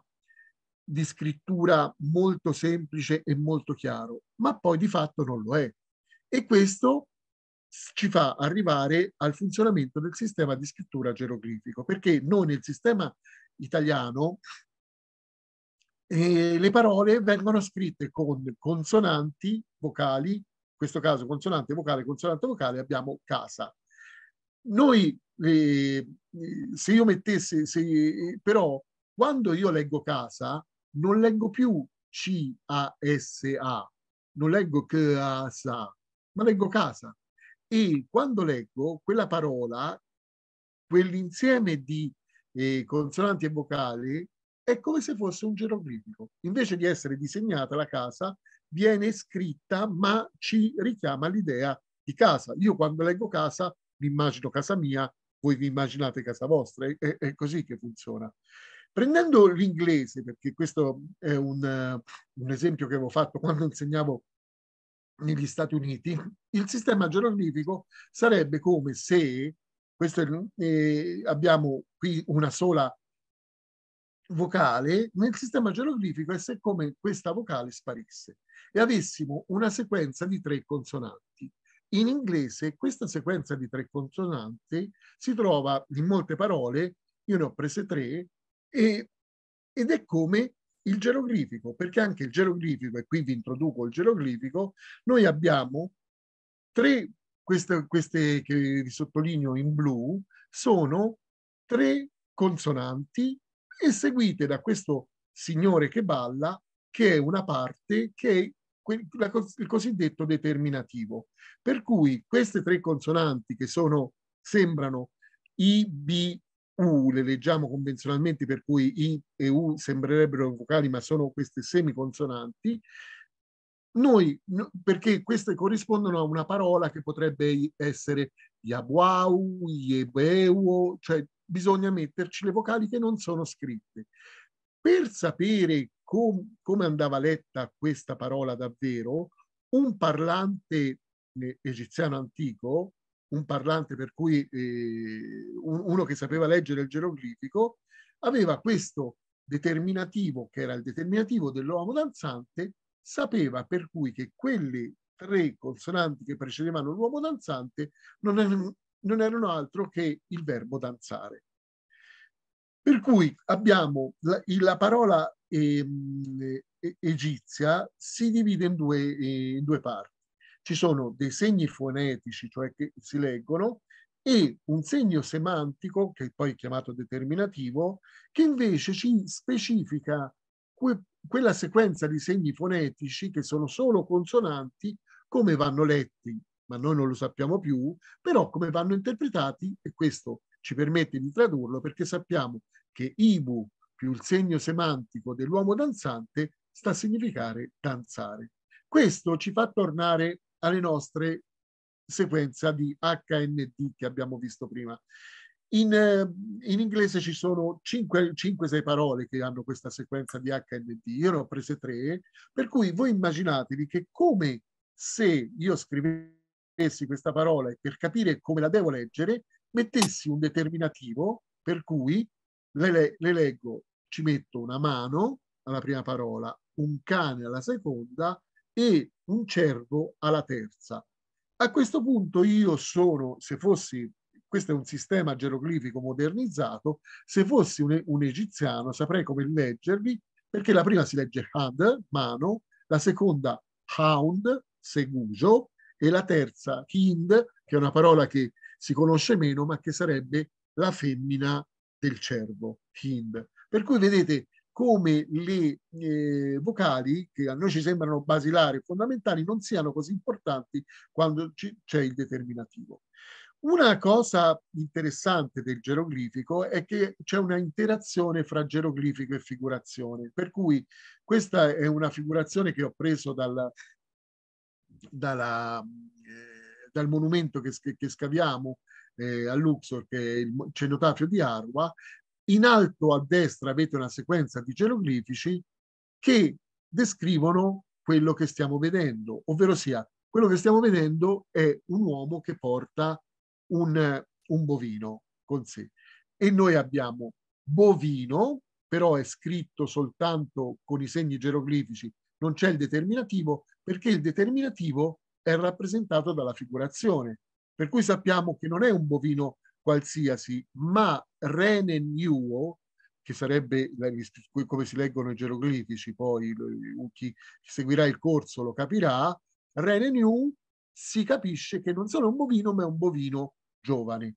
Speaker 1: di scrittura molto semplice e molto chiaro, ma poi di fatto non lo è. E questo ci fa arrivare al funzionamento del sistema di scrittura geroglifico, perché noi nel sistema italiano eh, le parole vengono scritte con consonanti, vocali, in questo caso consonante vocale, consonante vocale, abbiamo casa. Noi, eh, se io mettessi, se, però quando io leggo casa, non leggo più C-A-S-A, non leggo casa, ma leggo casa. E quando leggo quella parola, quell'insieme di eh, consonanti e vocali, è come se fosse un geroglifico. Invece di essere disegnata la casa, viene scritta, ma ci richiama l'idea di casa. Io quando leggo casa, mi immagino casa mia, voi vi immaginate casa vostra, è, è così che funziona. Prendendo l'inglese, perché questo è un, uh, un esempio che avevo fatto quando insegnavo negli Stati Uniti, il sistema geroglifico sarebbe come se, questo è, eh, abbiamo qui una sola vocale, nel sistema geroglifico è se come questa vocale sparisse e avessimo una sequenza di tre consonanti. In inglese questa sequenza di tre consonanti si trova in molte parole, io ne ho prese tre, e, ed è come il geroglifico, perché anche il geroglifico, e qui vi introduco il geroglifico, noi abbiamo tre, queste, queste che vi sottolineo in blu, sono tre consonanti eseguite da questo signore che balla, che è una parte che è il cosiddetto determinativo. Per cui queste tre consonanti che sono, sembrano I, B, U le leggiamo convenzionalmente per cui I e U sembrerebbero vocali ma sono queste semiconsonanti, noi, perché queste corrispondono a una parola che potrebbe essere Yabuau, Yebeuo, cioè bisogna metterci le vocali che non sono scritte. Per sapere com come andava letta questa parola davvero, un parlante eh, egiziano antico un parlante per cui eh, uno che sapeva leggere il geroglifico, aveva questo determinativo, che era il determinativo dell'uomo danzante, sapeva per cui che quelle tre consonanti che precedevano l'uomo danzante non erano, non erano altro che il verbo danzare. Per cui abbiamo la, la parola eh, egizia si divide in due, in due parti ci sono dei segni fonetici, cioè che si leggono, e un segno semantico, che è poi chiamato determinativo, che invece ci specifica que quella sequenza di segni fonetici che sono solo consonanti, come vanno letti, ma noi non lo sappiamo più, però come vanno interpretati, e questo ci permette di tradurlo perché sappiamo che Ibu più il segno semantico dell'uomo danzante sta a significare danzare. Questo ci fa tornare alle nostre sequenze di HND che abbiamo visto prima. In, eh, in inglese ci sono 5-6 parole che hanno questa sequenza di HND, io ne ho prese tre, per cui voi immaginatevi che come se io scrivessi questa parola e per capire come la devo leggere, mettessi un determinativo per cui le, le leggo, ci metto una mano alla prima parola, un cane alla seconda e un cervo alla terza. A questo punto io sono, se fossi, questo è un sistema geroglifico modernizzato, se fossi un, un egiziano saprei come leggerli, perché la prima si legge hand, mano, la seconda hound, segugio, e la terza hind, che è una parola che si conosce meno, ma che sarebbe la femmina del cervo, hind. Per cui vedete, come le eh, vocali, che a noi ci sembrano basilari e fondamentali, non siano così importanti quando c'è il determinativo. Una cosa interessante del geroglifico è che c'è una interazione fra geroglifico e figurazione, per cui questa è una figurazione che ho preso dal, dalla, eh, dal monumento che, che scaviamo eh, a Luxor, che è il cenotafio di Arwa. In alto a destra avete una sequenza di geroglifici che descrivono quello che stiamo vedendo, ovvero sia quello che stiamo vedendo è un uomo che porta un, un bovino con sé. E noi abbiamo bovino, però è scritto soltanto con i segni geroglifici, non c'è il determinativo, perché il determinativo è rappresentato dalla figurazione. Per cui sappiamo che non è un bovino qualsiasi, ma rene nuo, che sarebbe come si leggono i geroglifici, poi chi seguirà il corso lo capirà, rene new si capisce che non solo è un bovino, ma è un bovino giovani.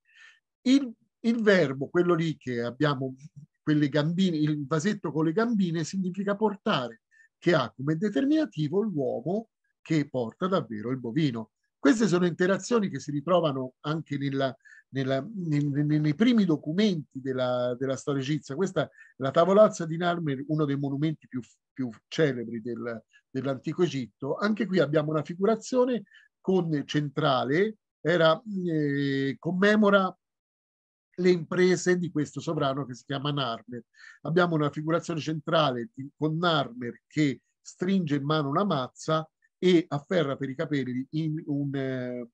Speaker 1: Il, il verbo, quello lì che abbiamo, quelle gambine, il vasetto con le gambine, significa portare, che ha come determinativo l'uomo che porta davvero il bovino. Queste sono interazioni che si ritrovano anche nella, nella, nei, nei, primi documenti della, della, storia egizia. Questa è la tavolazza di Narmer, uno dei monumenti più, più celebri del, dell'antico Egitto. Anche qui abbiamo una figurazione con centrale era, eh, commemora le imprese di questo sovrano che si chiama Narmer. Abbiamo una figurazione centrale di, con Narmer che stringe in mano una mazza e afferra per i capelli un, eh,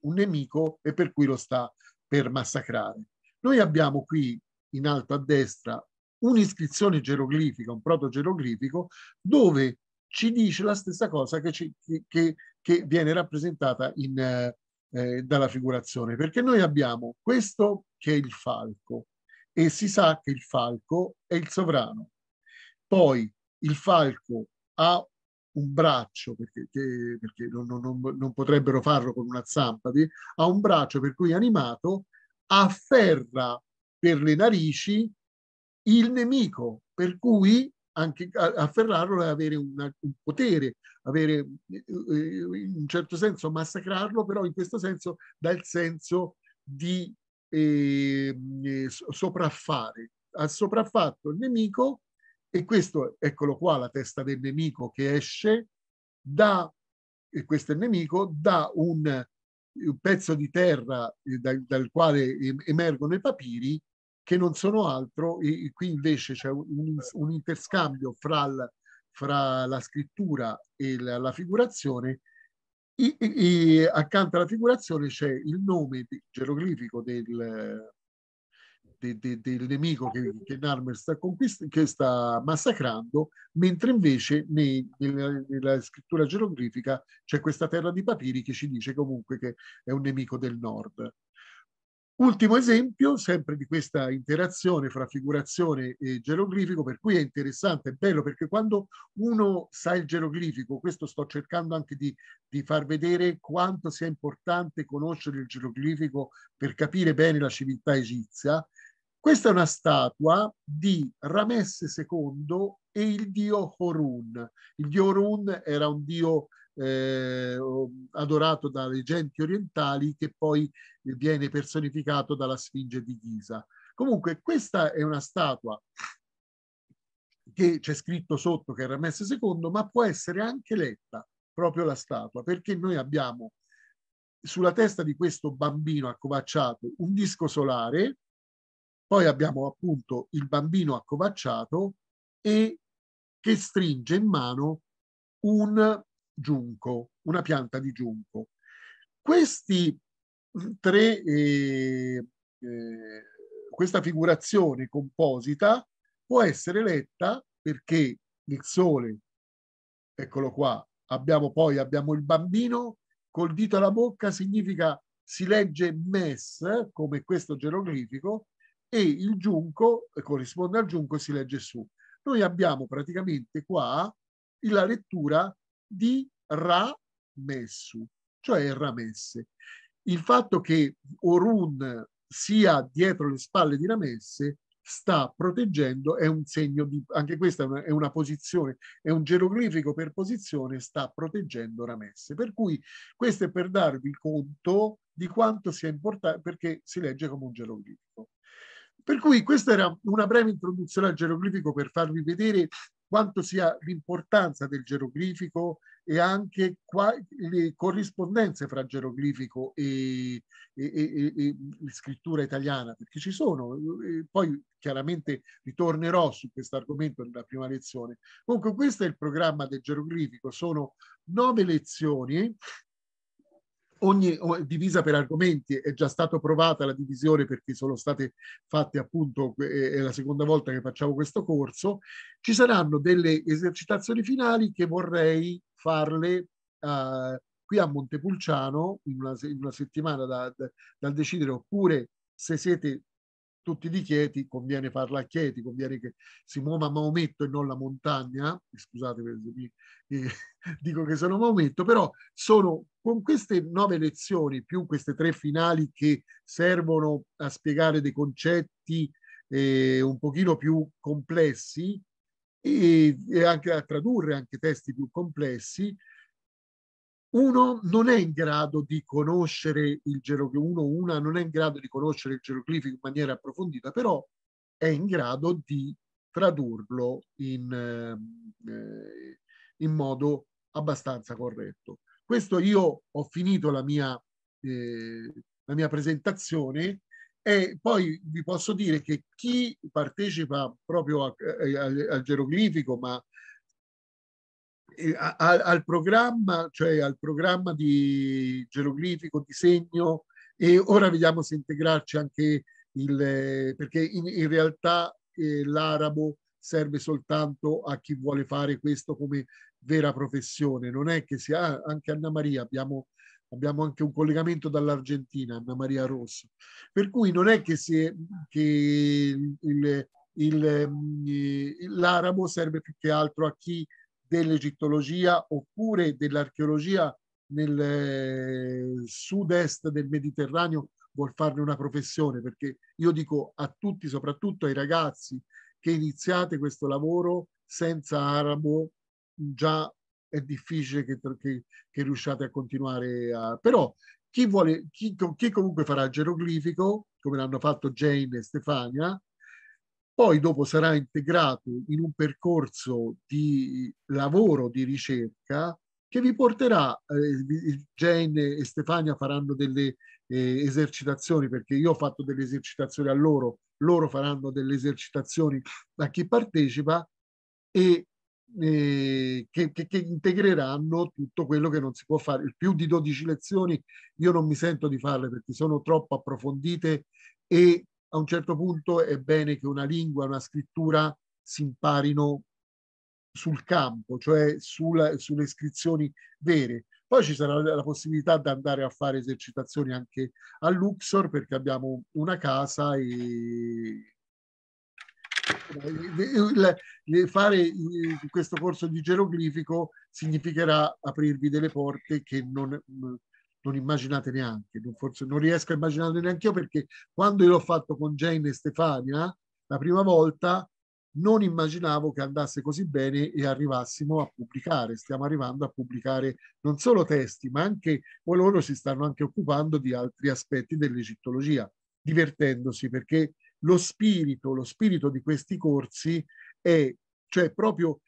Speaker 1: un nemico e per cui lo sta per massacrare. Noi abbiamo qui in alto a destra un'iscrizione geroglifica, un proto-geroglifico, dove ci dice la stessa cosa che, ci, che, che viene rappresentata in, eh, eh, dalla figurazione, perché noi abbiamo questo che è il falco e si sa che il falco è il sovrano. Poi il falco ha un braccio, perché, che, perché non, non, non, potrebbero farlo con una zampa, ha un braccio per cui è animato, afferra per le narici il nemico, per cui anche afferrarlo è avere una, un potere, avere eh, in un certo senso massacrarlo, però in questo senso dà il senso di eh, sopraffare. Ha sopraffatto il nemico e questo, eccolo qua, la testa del nemico che esce, da, e questo è il nemico, da un, un pezzo di terra eh, dal, dal quale emergono i papiri che non sono altro, e qui invece c'è un, un interscambio fra, il, fra, la scrittura e la, la figurazione, e, e, accanto alla figurazione c'è il nome geroglifico del, de, de, del nemico che, che Narmer sta, che sta massacrando, mentre invece nei, nella, nella, scrittura geroglifica c'è questa terra di papiri che ci dice comunque che è un nemico del nord. Ultimo esempio, sempre di questa interazione fra figurazione e geroglifico, per cui è interessante, è bello, perché quando uno sa il geroglifico, questo sto cercando anche di, di far vedere quanto sia importante conoscere il geroglifico per capire bene la civiltà egizia, questa è una statua di Ramesse II e il dio Horun. Il dio Horun era un dio eh, adorato dalle genti orientali che poi viene personificato dalla Sfinge di Ghisa. Comunque questa è una statua che c'è scritto sotto che è Ramesse II, ma può essere anche letta proprio la statua, perché noi abbiamo sulla testa di questo bambino accovacciato un disco solare, poi abbiamo appunto il bambino accovacciato e che stringe in mano un giunco, una pianta di giunco. Questi tre, eh, eh, questa figurazione composita può essere letta perché il sole, eccolo qua, abbiamo poi abbiamo il bambino col dito alla bocca, significa si legge mes come questo geroglifico e il giunco corrisponde al giunco si legge su. Noi abbiamo praticamente qua la lettura di Ramessu, cioè Ramesse. Il fatto che Orun sia dietro le spalle di Ramesse sta proteggendo, è un segno di, anche questa è una, è una, posizione, è un geroglifico per posizione, sta proteggendo Ramesse. Per cui questo è per darvi conto di quanto sia importante, perché si legge come un geroglifico. Per cui questa era una breve introduzione al geroglifico per farvi vedere quanto sia l'importanza del geroglifico e anche qua, le corrispondenze fra geroglifico e, e, e, e, scrittura italiana, perché ci sono. poi chiaramente ritornerò su questo argomento nella prima lezione. Comunque questo è il programma del geroglifico, sono nove lezioni ogni divisa per argomenti è già stata provata la divisione perché sono state fatte appunto è la seconda volta che facciamo questo corso. Ci saranno delle esercitazioni finali che vorrei farle uh, qui a Montepulciano in una, in una settimana da, da, dal decidere oppure se siete tutti di Chieti, conviene farla a Chieti, conviene che si muova Maometto e non la montagna, scusate mi, eh, dico che sono Maometto, però sono con queste nove lezioni più queste tre finali che servono a spiegare dei concetti eh, un pochino più complessi e, e anche a tradurre anche testi più complessi, uno non è in grado di conoscere il geroglifico, uno una non è in grado di conoscere il geroglifico in maniera approfondita, però è in grado di tradurlo in, eh, in modo abbastanza corretto. Questo io ho finito la mia, eh, la mia presentazione e poi vi posso dire che chi partecipa proprio a, a, al, al geroglifico, ma al, al, programma, cioè al programma di geroglifico, disegno e ora vediamo se integrarci anche il, perché in, in realtà eh, l'arabo serve soltanto a chi vuole fare questo come vera professione, non è che sia ah, anche Anna Maria, abbiamo, abbiamo anche un collegamento dall'Argentina, Anna Maria Rosso, per cui non è che, si, che il, il, il, l'arabo serve più che altro a chi dell'egittologia oppure dell'archeologia nel eh, sud-est del Mediterraneo vuol farne una professione, perché io dico a tutti, soprattutto ai ragazzi, che iniziate questo lavoro senza arabo, già è difficile che, che, che riusciate a continuare a... Però chi, vuole, chi, chi comunque farà geroglifico, come l'hanno fatto Jane e Stefania, poi dopo sarà integrato in un percorso di lavoro, di ricerca, che vi porterà, eh, Jane e Stefania faranno delle eh, esercitazioni, perché io ho fatto delle esercitazioni a loro, loro faranno delle esercitazioni a chi partecipa e eh, che, che, che, integreranno tutto quello che non si può fare. Più di 12 lezioni io non mi sento di farle perché sono troppo approfondite e a un certo punto è bene che una lingua, una scrittura si imparino sul campo, cioè sulla, sulle iscrizioni vere. Poi ci sarà la possibilità di andare a fare esercitazioni anche a Luxor perché abbiamo una casa e fare questo corso di geroglifico significherà aprirvi delle porte che non, non immaginate neanche, forse non riesco a immaginare neanche io perché quando io l'ho fatto con Jane e Stefania la prima volta non immaginavo che andasse così bene e arrivassimo a pubblicare. Stiamo arrivando a pubblicare non solo testi, ma anche loro si stanno anche occupando di altri aspetti dell'egittologia, divertendosi perché lo spirito, lo spirito di questi corsi è cioè proprio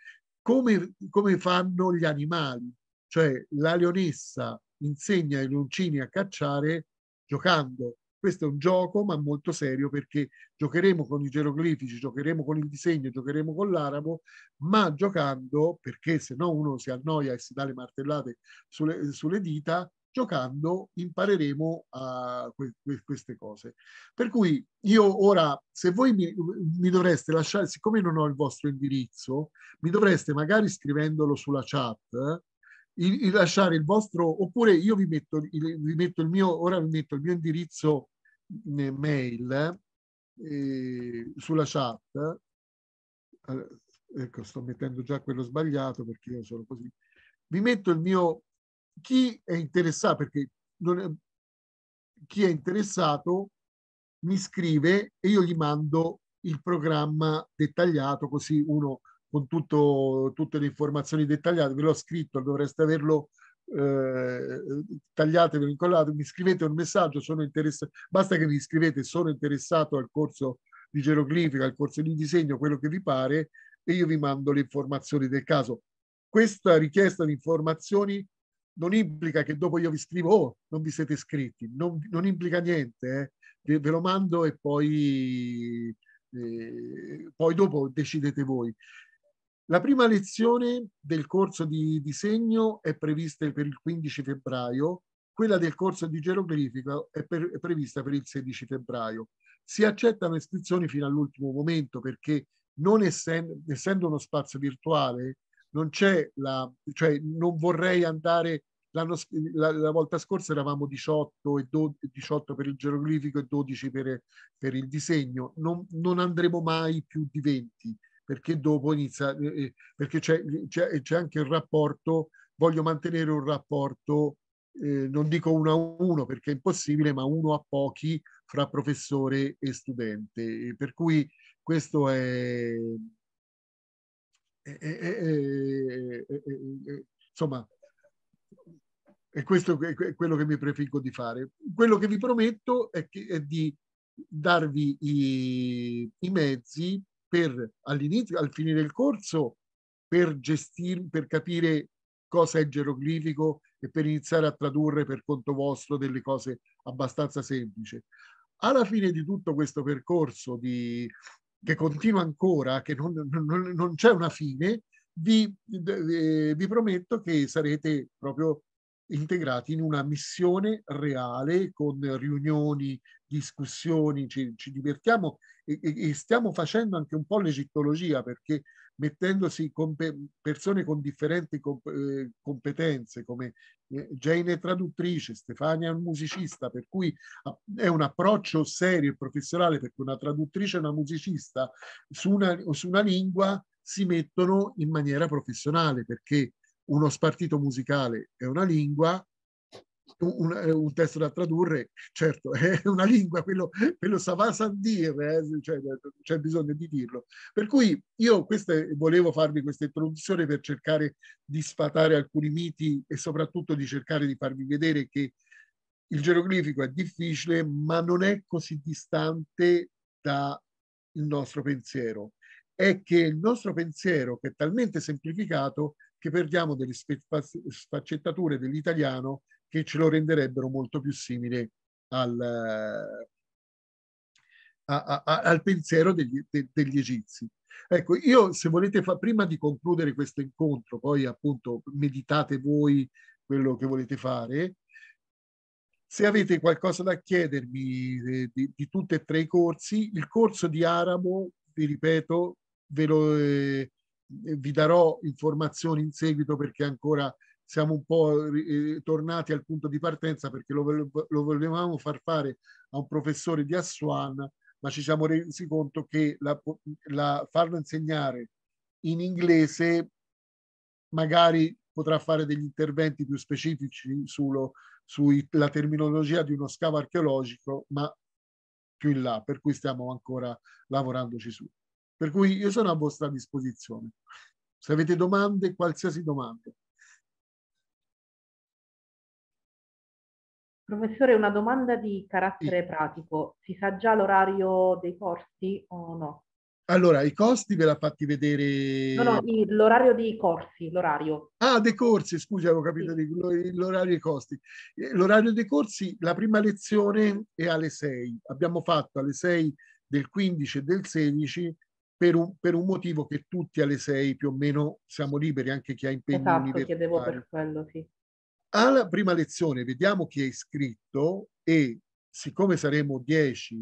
Speaker 1: come, come fanno gli animali, cioè la leonessa insegna ai leoncini a cacciare giocando. Questo è un gioco, ma molto serio, perché giocheremo con i geroglifici, giocheremo con il disegno, giocheremo con l'arabo, ma giocando, perché se no uno si annoia e si dà le martellate sulle, sulle dita, giocando impareremo a que queste cose. Per cui io ora, se voi mi, mi, dovreste lasciare, siccome non ho il vostro indirizzo, mi dovreste magari scrivendolo sulla chat, il, il lasciare il vostro, oppure io vi metto, il, vi metto il mio, ora vi metto il mio indirizzo mail eh, sulla chat. Ecco, sto mettendo già quello sbagliato perché io sono così. Vi metto il mio, chi è interessato, perché non è, chi è interessato mi scrive e io gli mando il programma dettagliato, così uno con tutto, tutte le informazioni dettagliate, ve l'ho scritto, dovreste averlo eh, tagliatevi, incollato, mi scrivete un messaggio, sono interessato, basta che mi scrivete sono interessato al corso di geroglifica, al corso di disegno, quello che vi pare, e io vi mando le informazioni del caso. Questa richiesta di informazioni non implica che dopo io vi scrivo, oh, non vi siete iscritti, non, non implica niente, eh. ve lo mando e poi, eh, poi dopo decidete voi. La prima lezione del corso di disegno è prevista per il 15 febbraio, quella del corso di geroglifica è, per, è prevista per il 16 febbraio. Si accettano iscrizioni fino all'ultimo momento perché non essendo, essendo uno spazio virtuale non c'è la, cioè non vorrei andare la, la, volta scorsa eravamo 18, e 12, 18 per il geroglifico e 12 per, per il disegno, non, non, andremo mai più di 20 perché dopo inizia, eh, eh perché c'è, c'è, c'è, anche il rapporto, voglio mantenere un rapporto, eh, non dico uno a uno perché è impossibile, ma uno a pochi fra professore e studente. Per cui questo è, è, è, è insomma, è questo è quello che mi prefiggo di fare. Quello che vi prometto è, che, è di darvi i, i mezzi per all'inizio, al finire il corso, per gestire, per capire cosa è geroglifico e per iniziare a tradurre per conto vostro delle cose abbastanza semplici. Alla fine di tutto questo percorso di, che continua ancora, che non, non, non c'è una fine, vi, vi prometto che sarete proprio integrati in una missione reale con riunioni, discussioni, ci, ci divertiamo e, e, stiamo facendo anche un po' l'egittologia perché mettendosi con pe persone con differenti comp eh, competenze come eh, Jane è traduttrice, Stefania è un musicista, per cui è un approccio serio e professionale perché una traduttrice e una musicista su una, su una lingua si mettono in maniera professionale perché uno spartito musicale è una lingua, un, un, testo da tradurre, certo, è una lingua, quello, quello va a dire, eh, cioè, c'è bisogno di dirlo. Per cui io queste, volevo farvi questa introduzione per cercare di sfatare alcuni miti e soprattutto di cercare di farvi vedere che il geroglifico è difficile, ma non è così distante dal nostro pensiero. È che il nostro pensiero, che è talmente semplificato, che perdiamo delle sfaccettature dell'italiano che ce lo renderebbero molto più simile al, a, a, al pensiero degli, de, degli, egizi. Ecco, io se volete fare, prima di concludere questo incontro, poi appunto meditate voi quello che volete fare, se avete qualcosa da chiedermi eh, di, di tutti e tre i corsi, il corso di arabo, vi ripeto, ve lo, eh, vi darò informazioni in seguito perché ancora siamo un po' eh, tornati al punto di partenza perché lo, lo, volevamo far fare a un professore di Aswan, ma ci siamo resi conto che la, la, farlo insegnare in inglese magari potrà fare degli interventi più specifici sulla terminologia di uno scavo archeologico, ma più in là, per cui stiamo ancora lavorandoci su. Per cui io sono a vostra disposizione. Se avete domande, qualsiasi domanda.
Speaker 4: Professore, una domanda di carattere sì. pratico. Si sa già l'orario dei corsi o no?
Speaker 1: Allora, i costi ve l'ha fatti vedere...
Speaker 4: No, no, l'orario dei corsi, l'orario.
Speaker 1: Ah, dei corsi, scusi, avevo capito sì. l'orario dei costi. Eh, l'orario dei corsi, la prima lezione è alle 6. Abbiamo fatto alle 6 del 15 e del 16 per un, per un, motivo che tutti alle sei più o meno siamo liberi, anche chi ha impegni
Speaker 4: esatto, universitari. chiedevo per quello, sì.
Speaker 1: Alla prima lezione vediamo chi è iscritto e siccome saremo 10,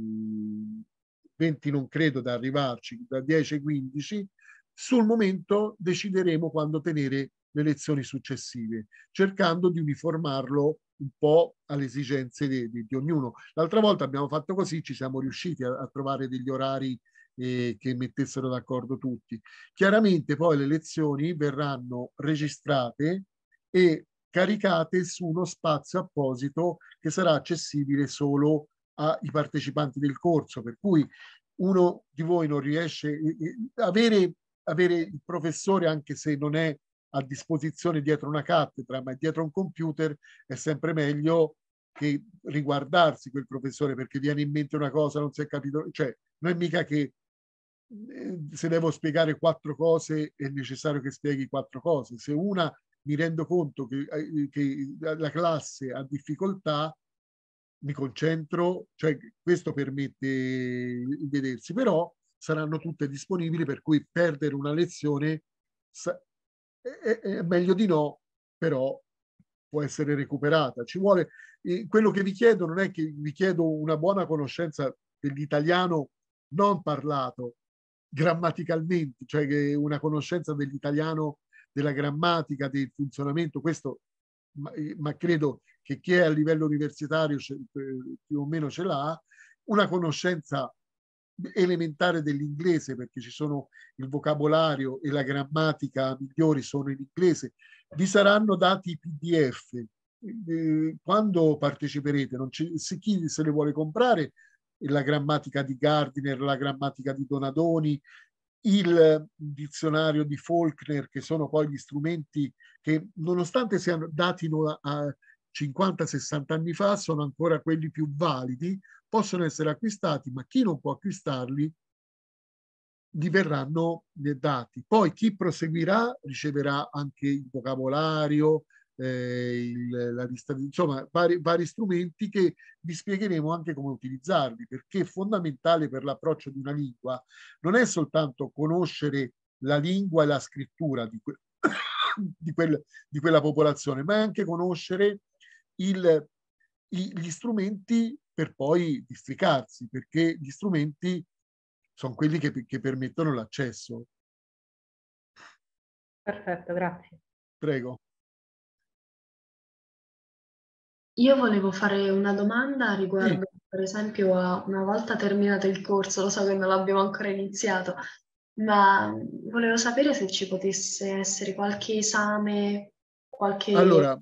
Speaker 1: 20 non credo da arrivarci, da 10 ai 15, sul momento decideremo quando tenere le lezioni successive, cercando di uniformarlo un po' alle esigenze di, di, di ognuno. L'altra volta abbiamo fatto così, ci siamo riusciti a, a trovare degli orari eh, che mettessero d'accordo tutti. Chiaramente poi le lezioni verranno registrate e caricate su uno spazio apposito che sarà accessibile solo ai partecipanti del corso, per cui uno di voi non riesce, avere, avere il professore anche se non è a disposizione dietro una cattedra, ma dietro un computer è sempre meglio che riguardarsi quel professore perché viene in mente una cosa, non si è capito, cioè non è mica che eh, se devo spiegare quattro cose è necessario che spieghi quattro cose. Se una mi rendo conto che, eh, che la classe ha difficoltà, mi concentro, cioè questo permette di vedersi, però saranno tutte disponibili per cui perdere una lezione è, meglio di no, però può essere recuperata. Ci vuole, quello che vi chiedo non è che vi chiedo una buona conoscenza dell'italiano non parlato grammaticalmente, cioè una conoscenza dell'italiano, della grammatica, del funzionamento, questo ma, eh, ma credo che chi è a livello universitario eh, più o meno ce l'ha, una conoscenza elementare dell'inglese perché ci sono il vocabolario e la grammatica migliori sono in inglese, vi saranno dati i PDF. Eh, quando parteciperete, non se chi se le vuole comprare, la grammatica di Gardiner, la grammatica di Donadoni, il dizionario di Faulkner, che sono poi gli strumenti che nonostante siano dati a 50-60 anni fa, sono ancora quelli più validi, possono essere acquistati, ma chi non può acquistarli gli verranno dati. Poi chi proseguirà riceverà anche il vocabolario, eh, il, la lista insomma, vari, vari strumenti che vi spiegheremo anche come utilizzarli, perché è fondamentale per l'approccio di una lingua non è soltanto conoscere la lingua e la scrittura di, que, di, quel, di quella popolazione, ma è anche conoscere il, i, gli strumenti per poi districarsi, perché gli strumenti sono quelli che, che permettono l'accesso.
Speaker 4: Perfetto, grazie.
Speaker 1: Prego.
Speaker 5: Io volevo fare una domanda riguardo, sì. per esempio, a una volta terminato il corso, lo so che non l'abbiamo ancora iniziato, ma volevo sapere se ci potesse essere qualche esame, qualche...
Speaker 1: Allora,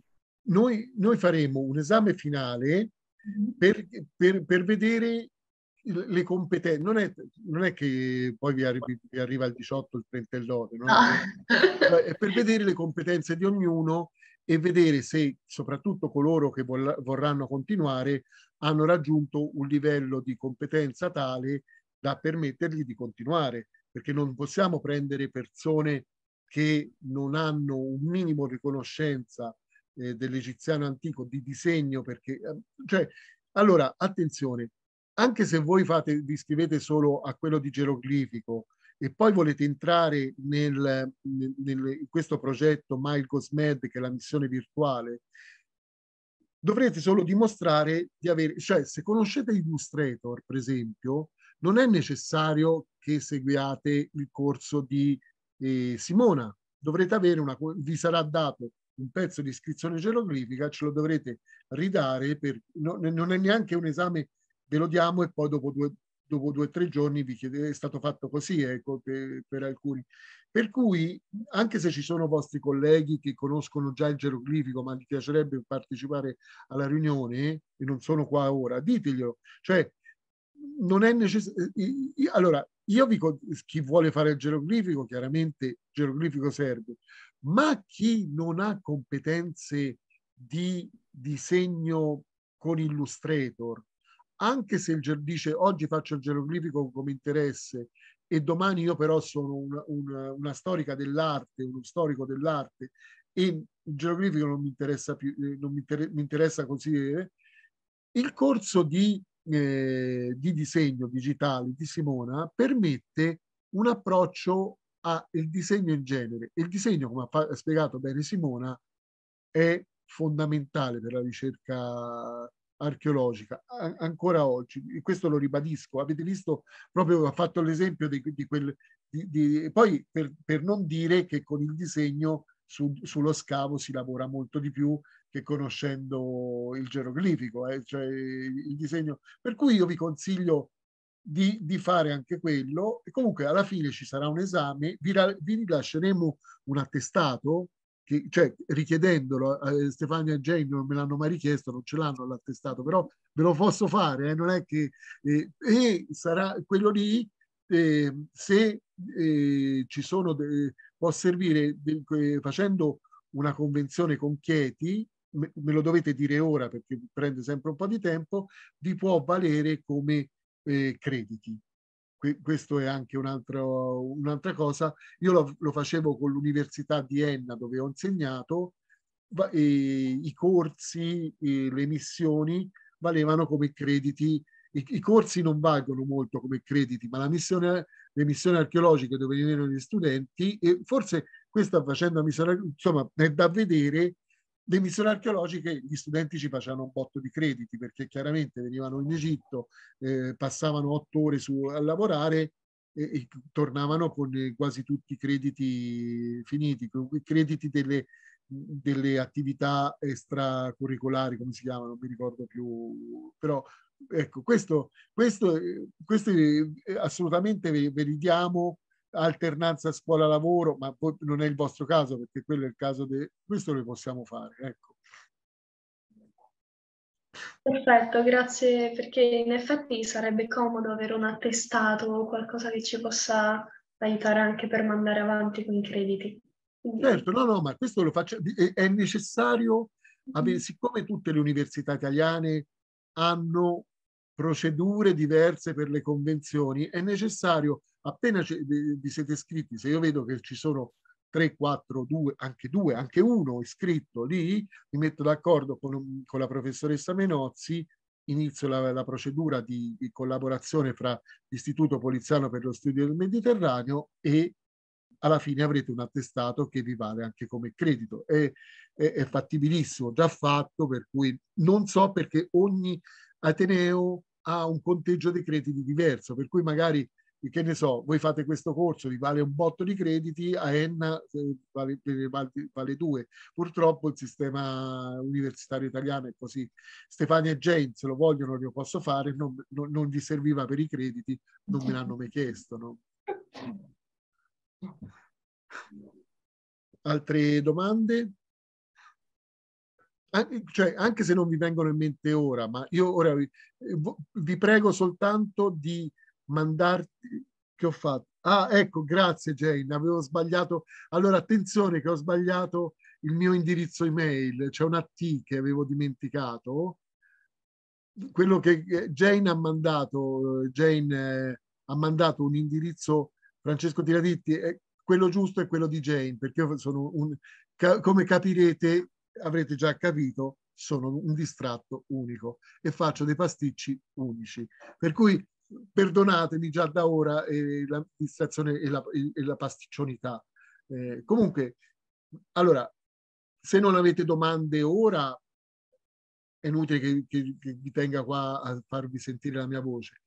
Speaker 1: noi, noi faremo un esame finale mm-hmm. per, per, per vedere le competenze, non è, non è, che poi vi, arrivi, vi arriva il 18 il 30 e lode, no? è per vedere le competenze di ognuno e vedere se soprattutto coloro che vorranno continuare hanno raggiunto un livello di competenza tale da permettergli di continuare, perché non possiamo prendere persone che non hanno un minimo di conoscenza eh, dell'egiziano antico di disegno, perché, eh, cioè, allora, attenzione, anche se voi fate, vi iscrivete solo a quello di geroglifico e poi volete entrare nel, nel, in questo progetto Mile Cosmed, che è la missione virtuale, dovrete solo dimostrare di avere, cioè se conoscete Illustrator, per esempio, non è necessario che seguiate il corso di eh, Simona, dovrete avere una, vi sarà dato un pezzo di iscrizione geroglifica, ce lo dovrete ridare, per, no, non è neanche un esame, ve lo diamo e poi dopo due, dopo due o tre giorni vi chiede, è stato fatto così ecco, per, per, alcuni. Per cui, anche se ci sono vostri colleghi che conoscono già il geroglifico, ma gli piacerebbe partecipare alla riunione e non sono qua ora, diteglielo. Cioè, non è necessario. Allora, io vi chi vuole fare il geroglifico, chiaramente il geroglifico serve, ma chi non ha competenze di disegno con Illustrator anche se il, dice oggi faccio il geroglifico come interesse e domani io però sono una, una, una storica dell'arte, uno storico dell'arte e il geroglifico non mi interessa più, eh, non mi, inter mi interessa così. Eh, il corso di, eh, di disegno digitale di Simona permette un approccio al disegno in genere. Il disegno, come ha spiegato bene Simona, è fondamentale per la ricerca archeologica ancora oggi. Questo lo ribadisco. Avete visto proprio, ha fatto l'esempio di, di quel... Di, di, poi per, per, non dire che con il disegno su, sullo scavo si lavora molto di più che conoscendo il geroglifico, eh, cioè il disegno. Per cui io vi consiglio di, di, fare anche quello e comunque alla fine ci sarà un esame, vi, vi rilasceremo un attestato che, cioè richiedendolo, eh, Stefania e Jane non me l'hanno mai richiesto, non ce l'hanno l'attestato, però ve lo posso fare, eh, non è che... Eh, e sarà quello lì, eh, se ci sono, può servire facendo una convenzione con Chieti, me, me, lo dovete dire ora perché prende sempre un po' di tempo, vi può valere come eh, questo è anche un'altra, un'altra cosa. Io lo, lo, facevo con l'Università di Enna dove ho insegnato, i corsi, le missioni valevano come crediti. I, I, corsi non valgono molto come crediti, ma la missione, le missioni archeologiche dove venivano gli studenti, e forse questa facendo missione, insomma, è da vedere le missioni archeologiche gli studenti ci facevano un botto di crediti perché chiaramente venivano in Egitto, eh, passavano otto ore su, a lavorare e, e, tornavano con eh, quasi tutti i crediti finiti, i crediti delle, delle attività extracurricolari, come si chiamano, non mi ricordo più, però ecco, questo, questo, questo assolutamente ve, ve li diamo alternanza scuola-lavoro, ma non è il vostro caso perché quello è il caso di... questo lo possiamo fare. Ecco.
Speaker 5: Perfetto, grazie perché in effetti sarebbe comodo avere un attestato o qualcosa che ci possa aiutare anche per mandare avanti con i crediti.
Speaker 1: Quindi... Certo, no, no, ma questo lo faccio, è necessario, avere, mm-hmm. siccome tutte le università italiane hanno procedure diverse per le convenzioni, è necessario appena vi siete iscritti, se io vedo che ci sono 3, 4, 2, anche due, anche uno iscritto lì, mi metto d'accordo con, con, la professoressa Menozzi, inizio la, la procedura di, di, collaborazione fra l'Istituto Poliziano per lo Studio del Mediterraneo e alla fine avrete un attestato che vi vale anche come credito. È, è, è fattibilissimo, già fatto, per cui non so perché ogni Ateneo ha un conteggio di crediti diverso, per cui magari che ne so, voi fate questo corso, vi vale un botto di crediti, a Enna eh, vale, vale, vale, due. Purtroppo il sistema universitario italiano è così. Stefania e Jane se lo vogliono, lo posso fare, non, non, non vi serviva per i crediti, non me l'hanno mai chiesto. No? Altre domande? cioè, anche se non vi vengono in mente ora, ma io ora vi, eh, vi prego soltanto di mandarti che ho fatto. Ah, ecco, grazie Jane, avevo sbagliato. Allora, attenzione che ho sbagliato il mio indirizzo email, c'è una T che avevo dimenticato. Quello che eh, Jane ha mandato, Jane eh, ha mandato un indirizzo, Francesco Tiraditti, eh, quello giusto è quello di Jane, perché io sono un, ca, come capirete, avrete già capito, sono un distratto unico e faccio dei pasticci unici. Per cui perdonatemi già da ora eh, la distrazione e la, e la pasticcionità. Eh, comunque, allora, se non avete domande ora, è inutile che, che, che vi tenga qua a farvi sentire la mia voce.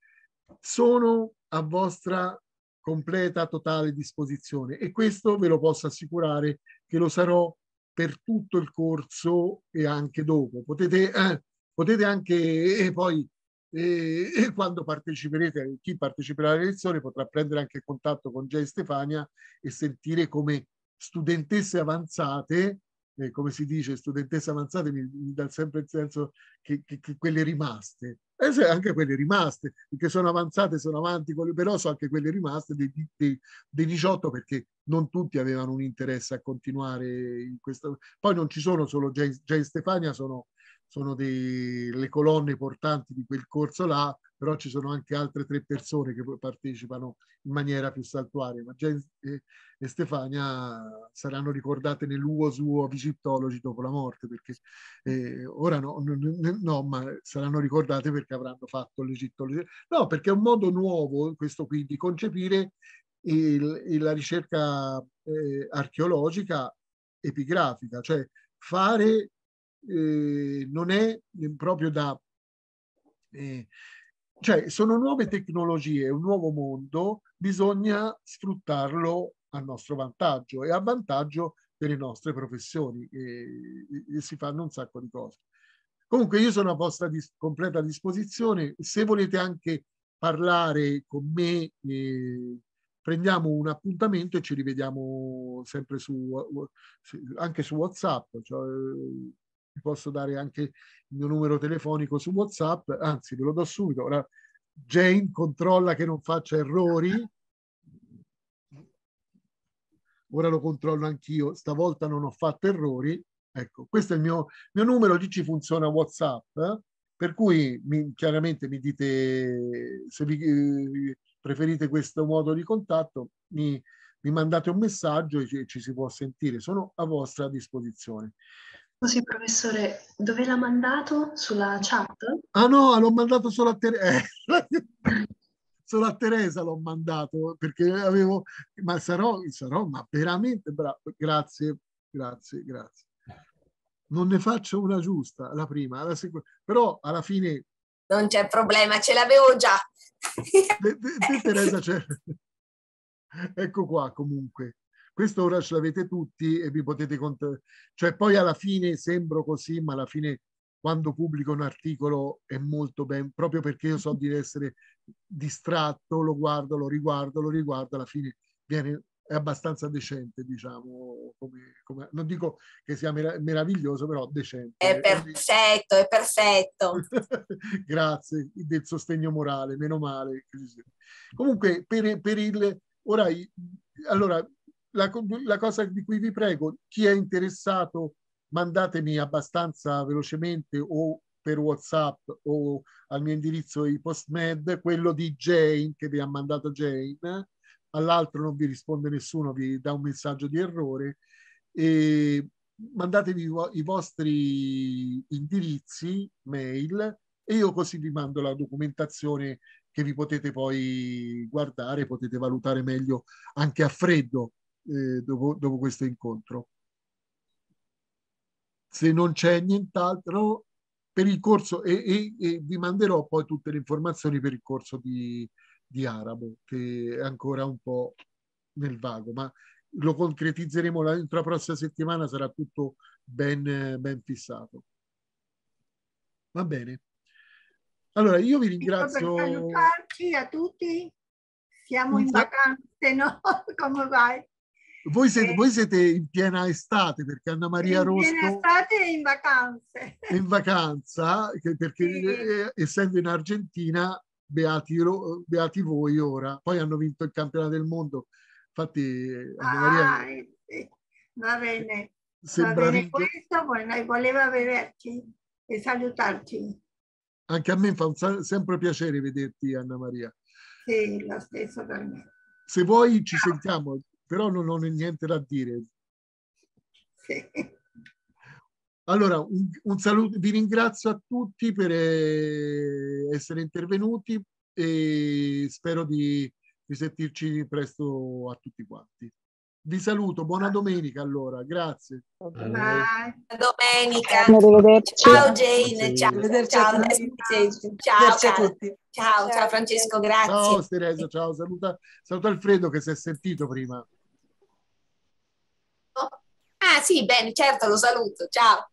Speaker 1: Sono a vostra completa, totale disposizione e questo ve lo posso assicurare che lo sarò per tutto il corso e anche dopo. Potete, eh, potete anche, e poi e, e, quando parteciperete, chi parteciperà alle lezioni potrà prendere anche contatto con e Stefania e sentire come studentesse avanzate, eh, come si dice, studentesse avanzate mi, mi dà sempre il senso che, che, che quelle rimaste, eh, anche quelle rimaste, perché sono avanzate, sono avanti, però so anche quelle rimaste dei, dei, dei 18 perché non tutti avevano un interesse a continuare in questo. Poi non ci sono solo Gia e Stefania, sono sono delle colonne portanti di quel corso là, però ci sono anche altre tre persone che partecipano in maniera più saltuaria. Ma Jane e Stefania saranno ricordate nell'uosuo Egyptology dopo la morte, perché eh, ora no, no, no, ma saranno ricordate perché avranno fatto l'Egittologia. No, perché è un modo nuovo, questo qui, di concepire il, il, la ricerca eh, archeologica epigrafica, cioè fare eh, non è proprio da... Eh, cioè sono nuove tecnologie, un nuovo mondo, bisogna sfruttarlo a nostro vantaggio e a vantaggio delle nostre professioni e, e si fanno un sacco di cose. Comunque io sono a vostra dis completa disposizione, se volete anche parlare con me eh, prendiamo un appuntamento e ci rivediamo sempre su, anche su WhatsApp. Cioè, vi posso dare anche il mio numero telefonico su WhatsApp, anzi ve lo do subito. Ora, Jane controlla che non faccia errori. Ora lo controllo anch'io, stavolta non ho fatto errori. Ecco, questo è il mio, mio numero, lì ci funziona WhatsApp, eh? per cui mi, chiaramente mi dite se vi, eh, preferite questo modo di contatto, mi, mi mandate un messaggio e ci, ci, si può sentire. Sono a vostra disposizione.
Speaker 5: Così, professore, dove l'ha mandato? Sulla chat?
Speaker 1: Ah no, l'ho mandato solo a Teresa. solo a Teresa l'ho mandato perché avevo, ma sarò, sarò ma veramente bravo. Grazie, grazie, grazie. Non ne faccio una giusta, la prima, la seconda, però alla fine
Speaker 6: non c'è problema, ce l'avevo già.
Speaker 1: De, de, de Teresa c'è. ecco qua comunque. Questo ora ce l'avete tutti e vi potete contare. Cioè poi alla fine sembro così, ma alla fine quando pubblico un articolo è molto ben, proprio perché io so di essere distratto, lo guardo, lo riguardo, lo riguardo, alla fine viene è abbastanza decente, diciamo, come, come, non dico che sia merav- meraviglioso, però decente.
Speaker 6: È perfetto, è perfetto.
Speaker 1: Grazie del sostegno morale, meno male. Comunque, per, per il... Ora, allora, la, la cosa di cui vi prego, chi è interessato, mandatemi abbastanza velocemente o per WhatsApp o al mio indirizzo i postmed, quello di Jane che vi ha mandato Jane, all'altro non vi risponde nessuno, vi dà un messaggio di errore. E mandatevi i vostri indirizzi mail e io così vi mando la documentazione che vi potete poi guardare, potete valutare meglio anche a freddo eh, dopo, dopo questo incontro. Se non c'è nient'altro per il corso e, e, e vi manderò poi tutte le informazioni per il corso di, di arabo, che è ancora un po' nel vago, ma lo concretizzeremo la, la prossima settimana, sarà tutto ben, ben fissato. Va bene. Allora, io vi ringrazio.
Speaker 7: Per salutarci a tutti, siamo in vacanze, no? Come vai?
Speaker 1: Voi siete, eh, voi siete, in piena estate perché Anna Maria in Rosco... In
Speaker 7: piena estate e in vacanze.
Speaker 1: È in vacanza, perché sì. eh, essendo in Argentina beati, beati voi ora. Poi hanno vinto il campionato del mondo. Infatti,
Speaker 7: Anna Maria... Ah, sì. Va bene. Sembra Va bene questo, voleva vederci e salutarci.
Speaker 1: Anche a me fa un, sempre piacere vederti, Anna Maria.
Speaker 7: Sì, lo stesso per me.
Speaker 1: Se vuoi ci sentiamo, però non ho niente da dire. Sì. Allora, un, un, saluto, vi ringrazio a tutti per eh, essere intervenuti e spero di, di sentirci presto a tutti quanti. Vi saluto, buona domenica allora, grazie.
Speaker 6: Bye. Domenica. Ciao Jane, ciao. Ciao, ciao, ciao, ciao, ciao Francesco, grazie.
Speaker 1: Ciao Teresa, ciao, saluta, saluta Alfredo che si è sentito prima.
Speaker 6: Sì, bene, certo, lo saluto, ciao.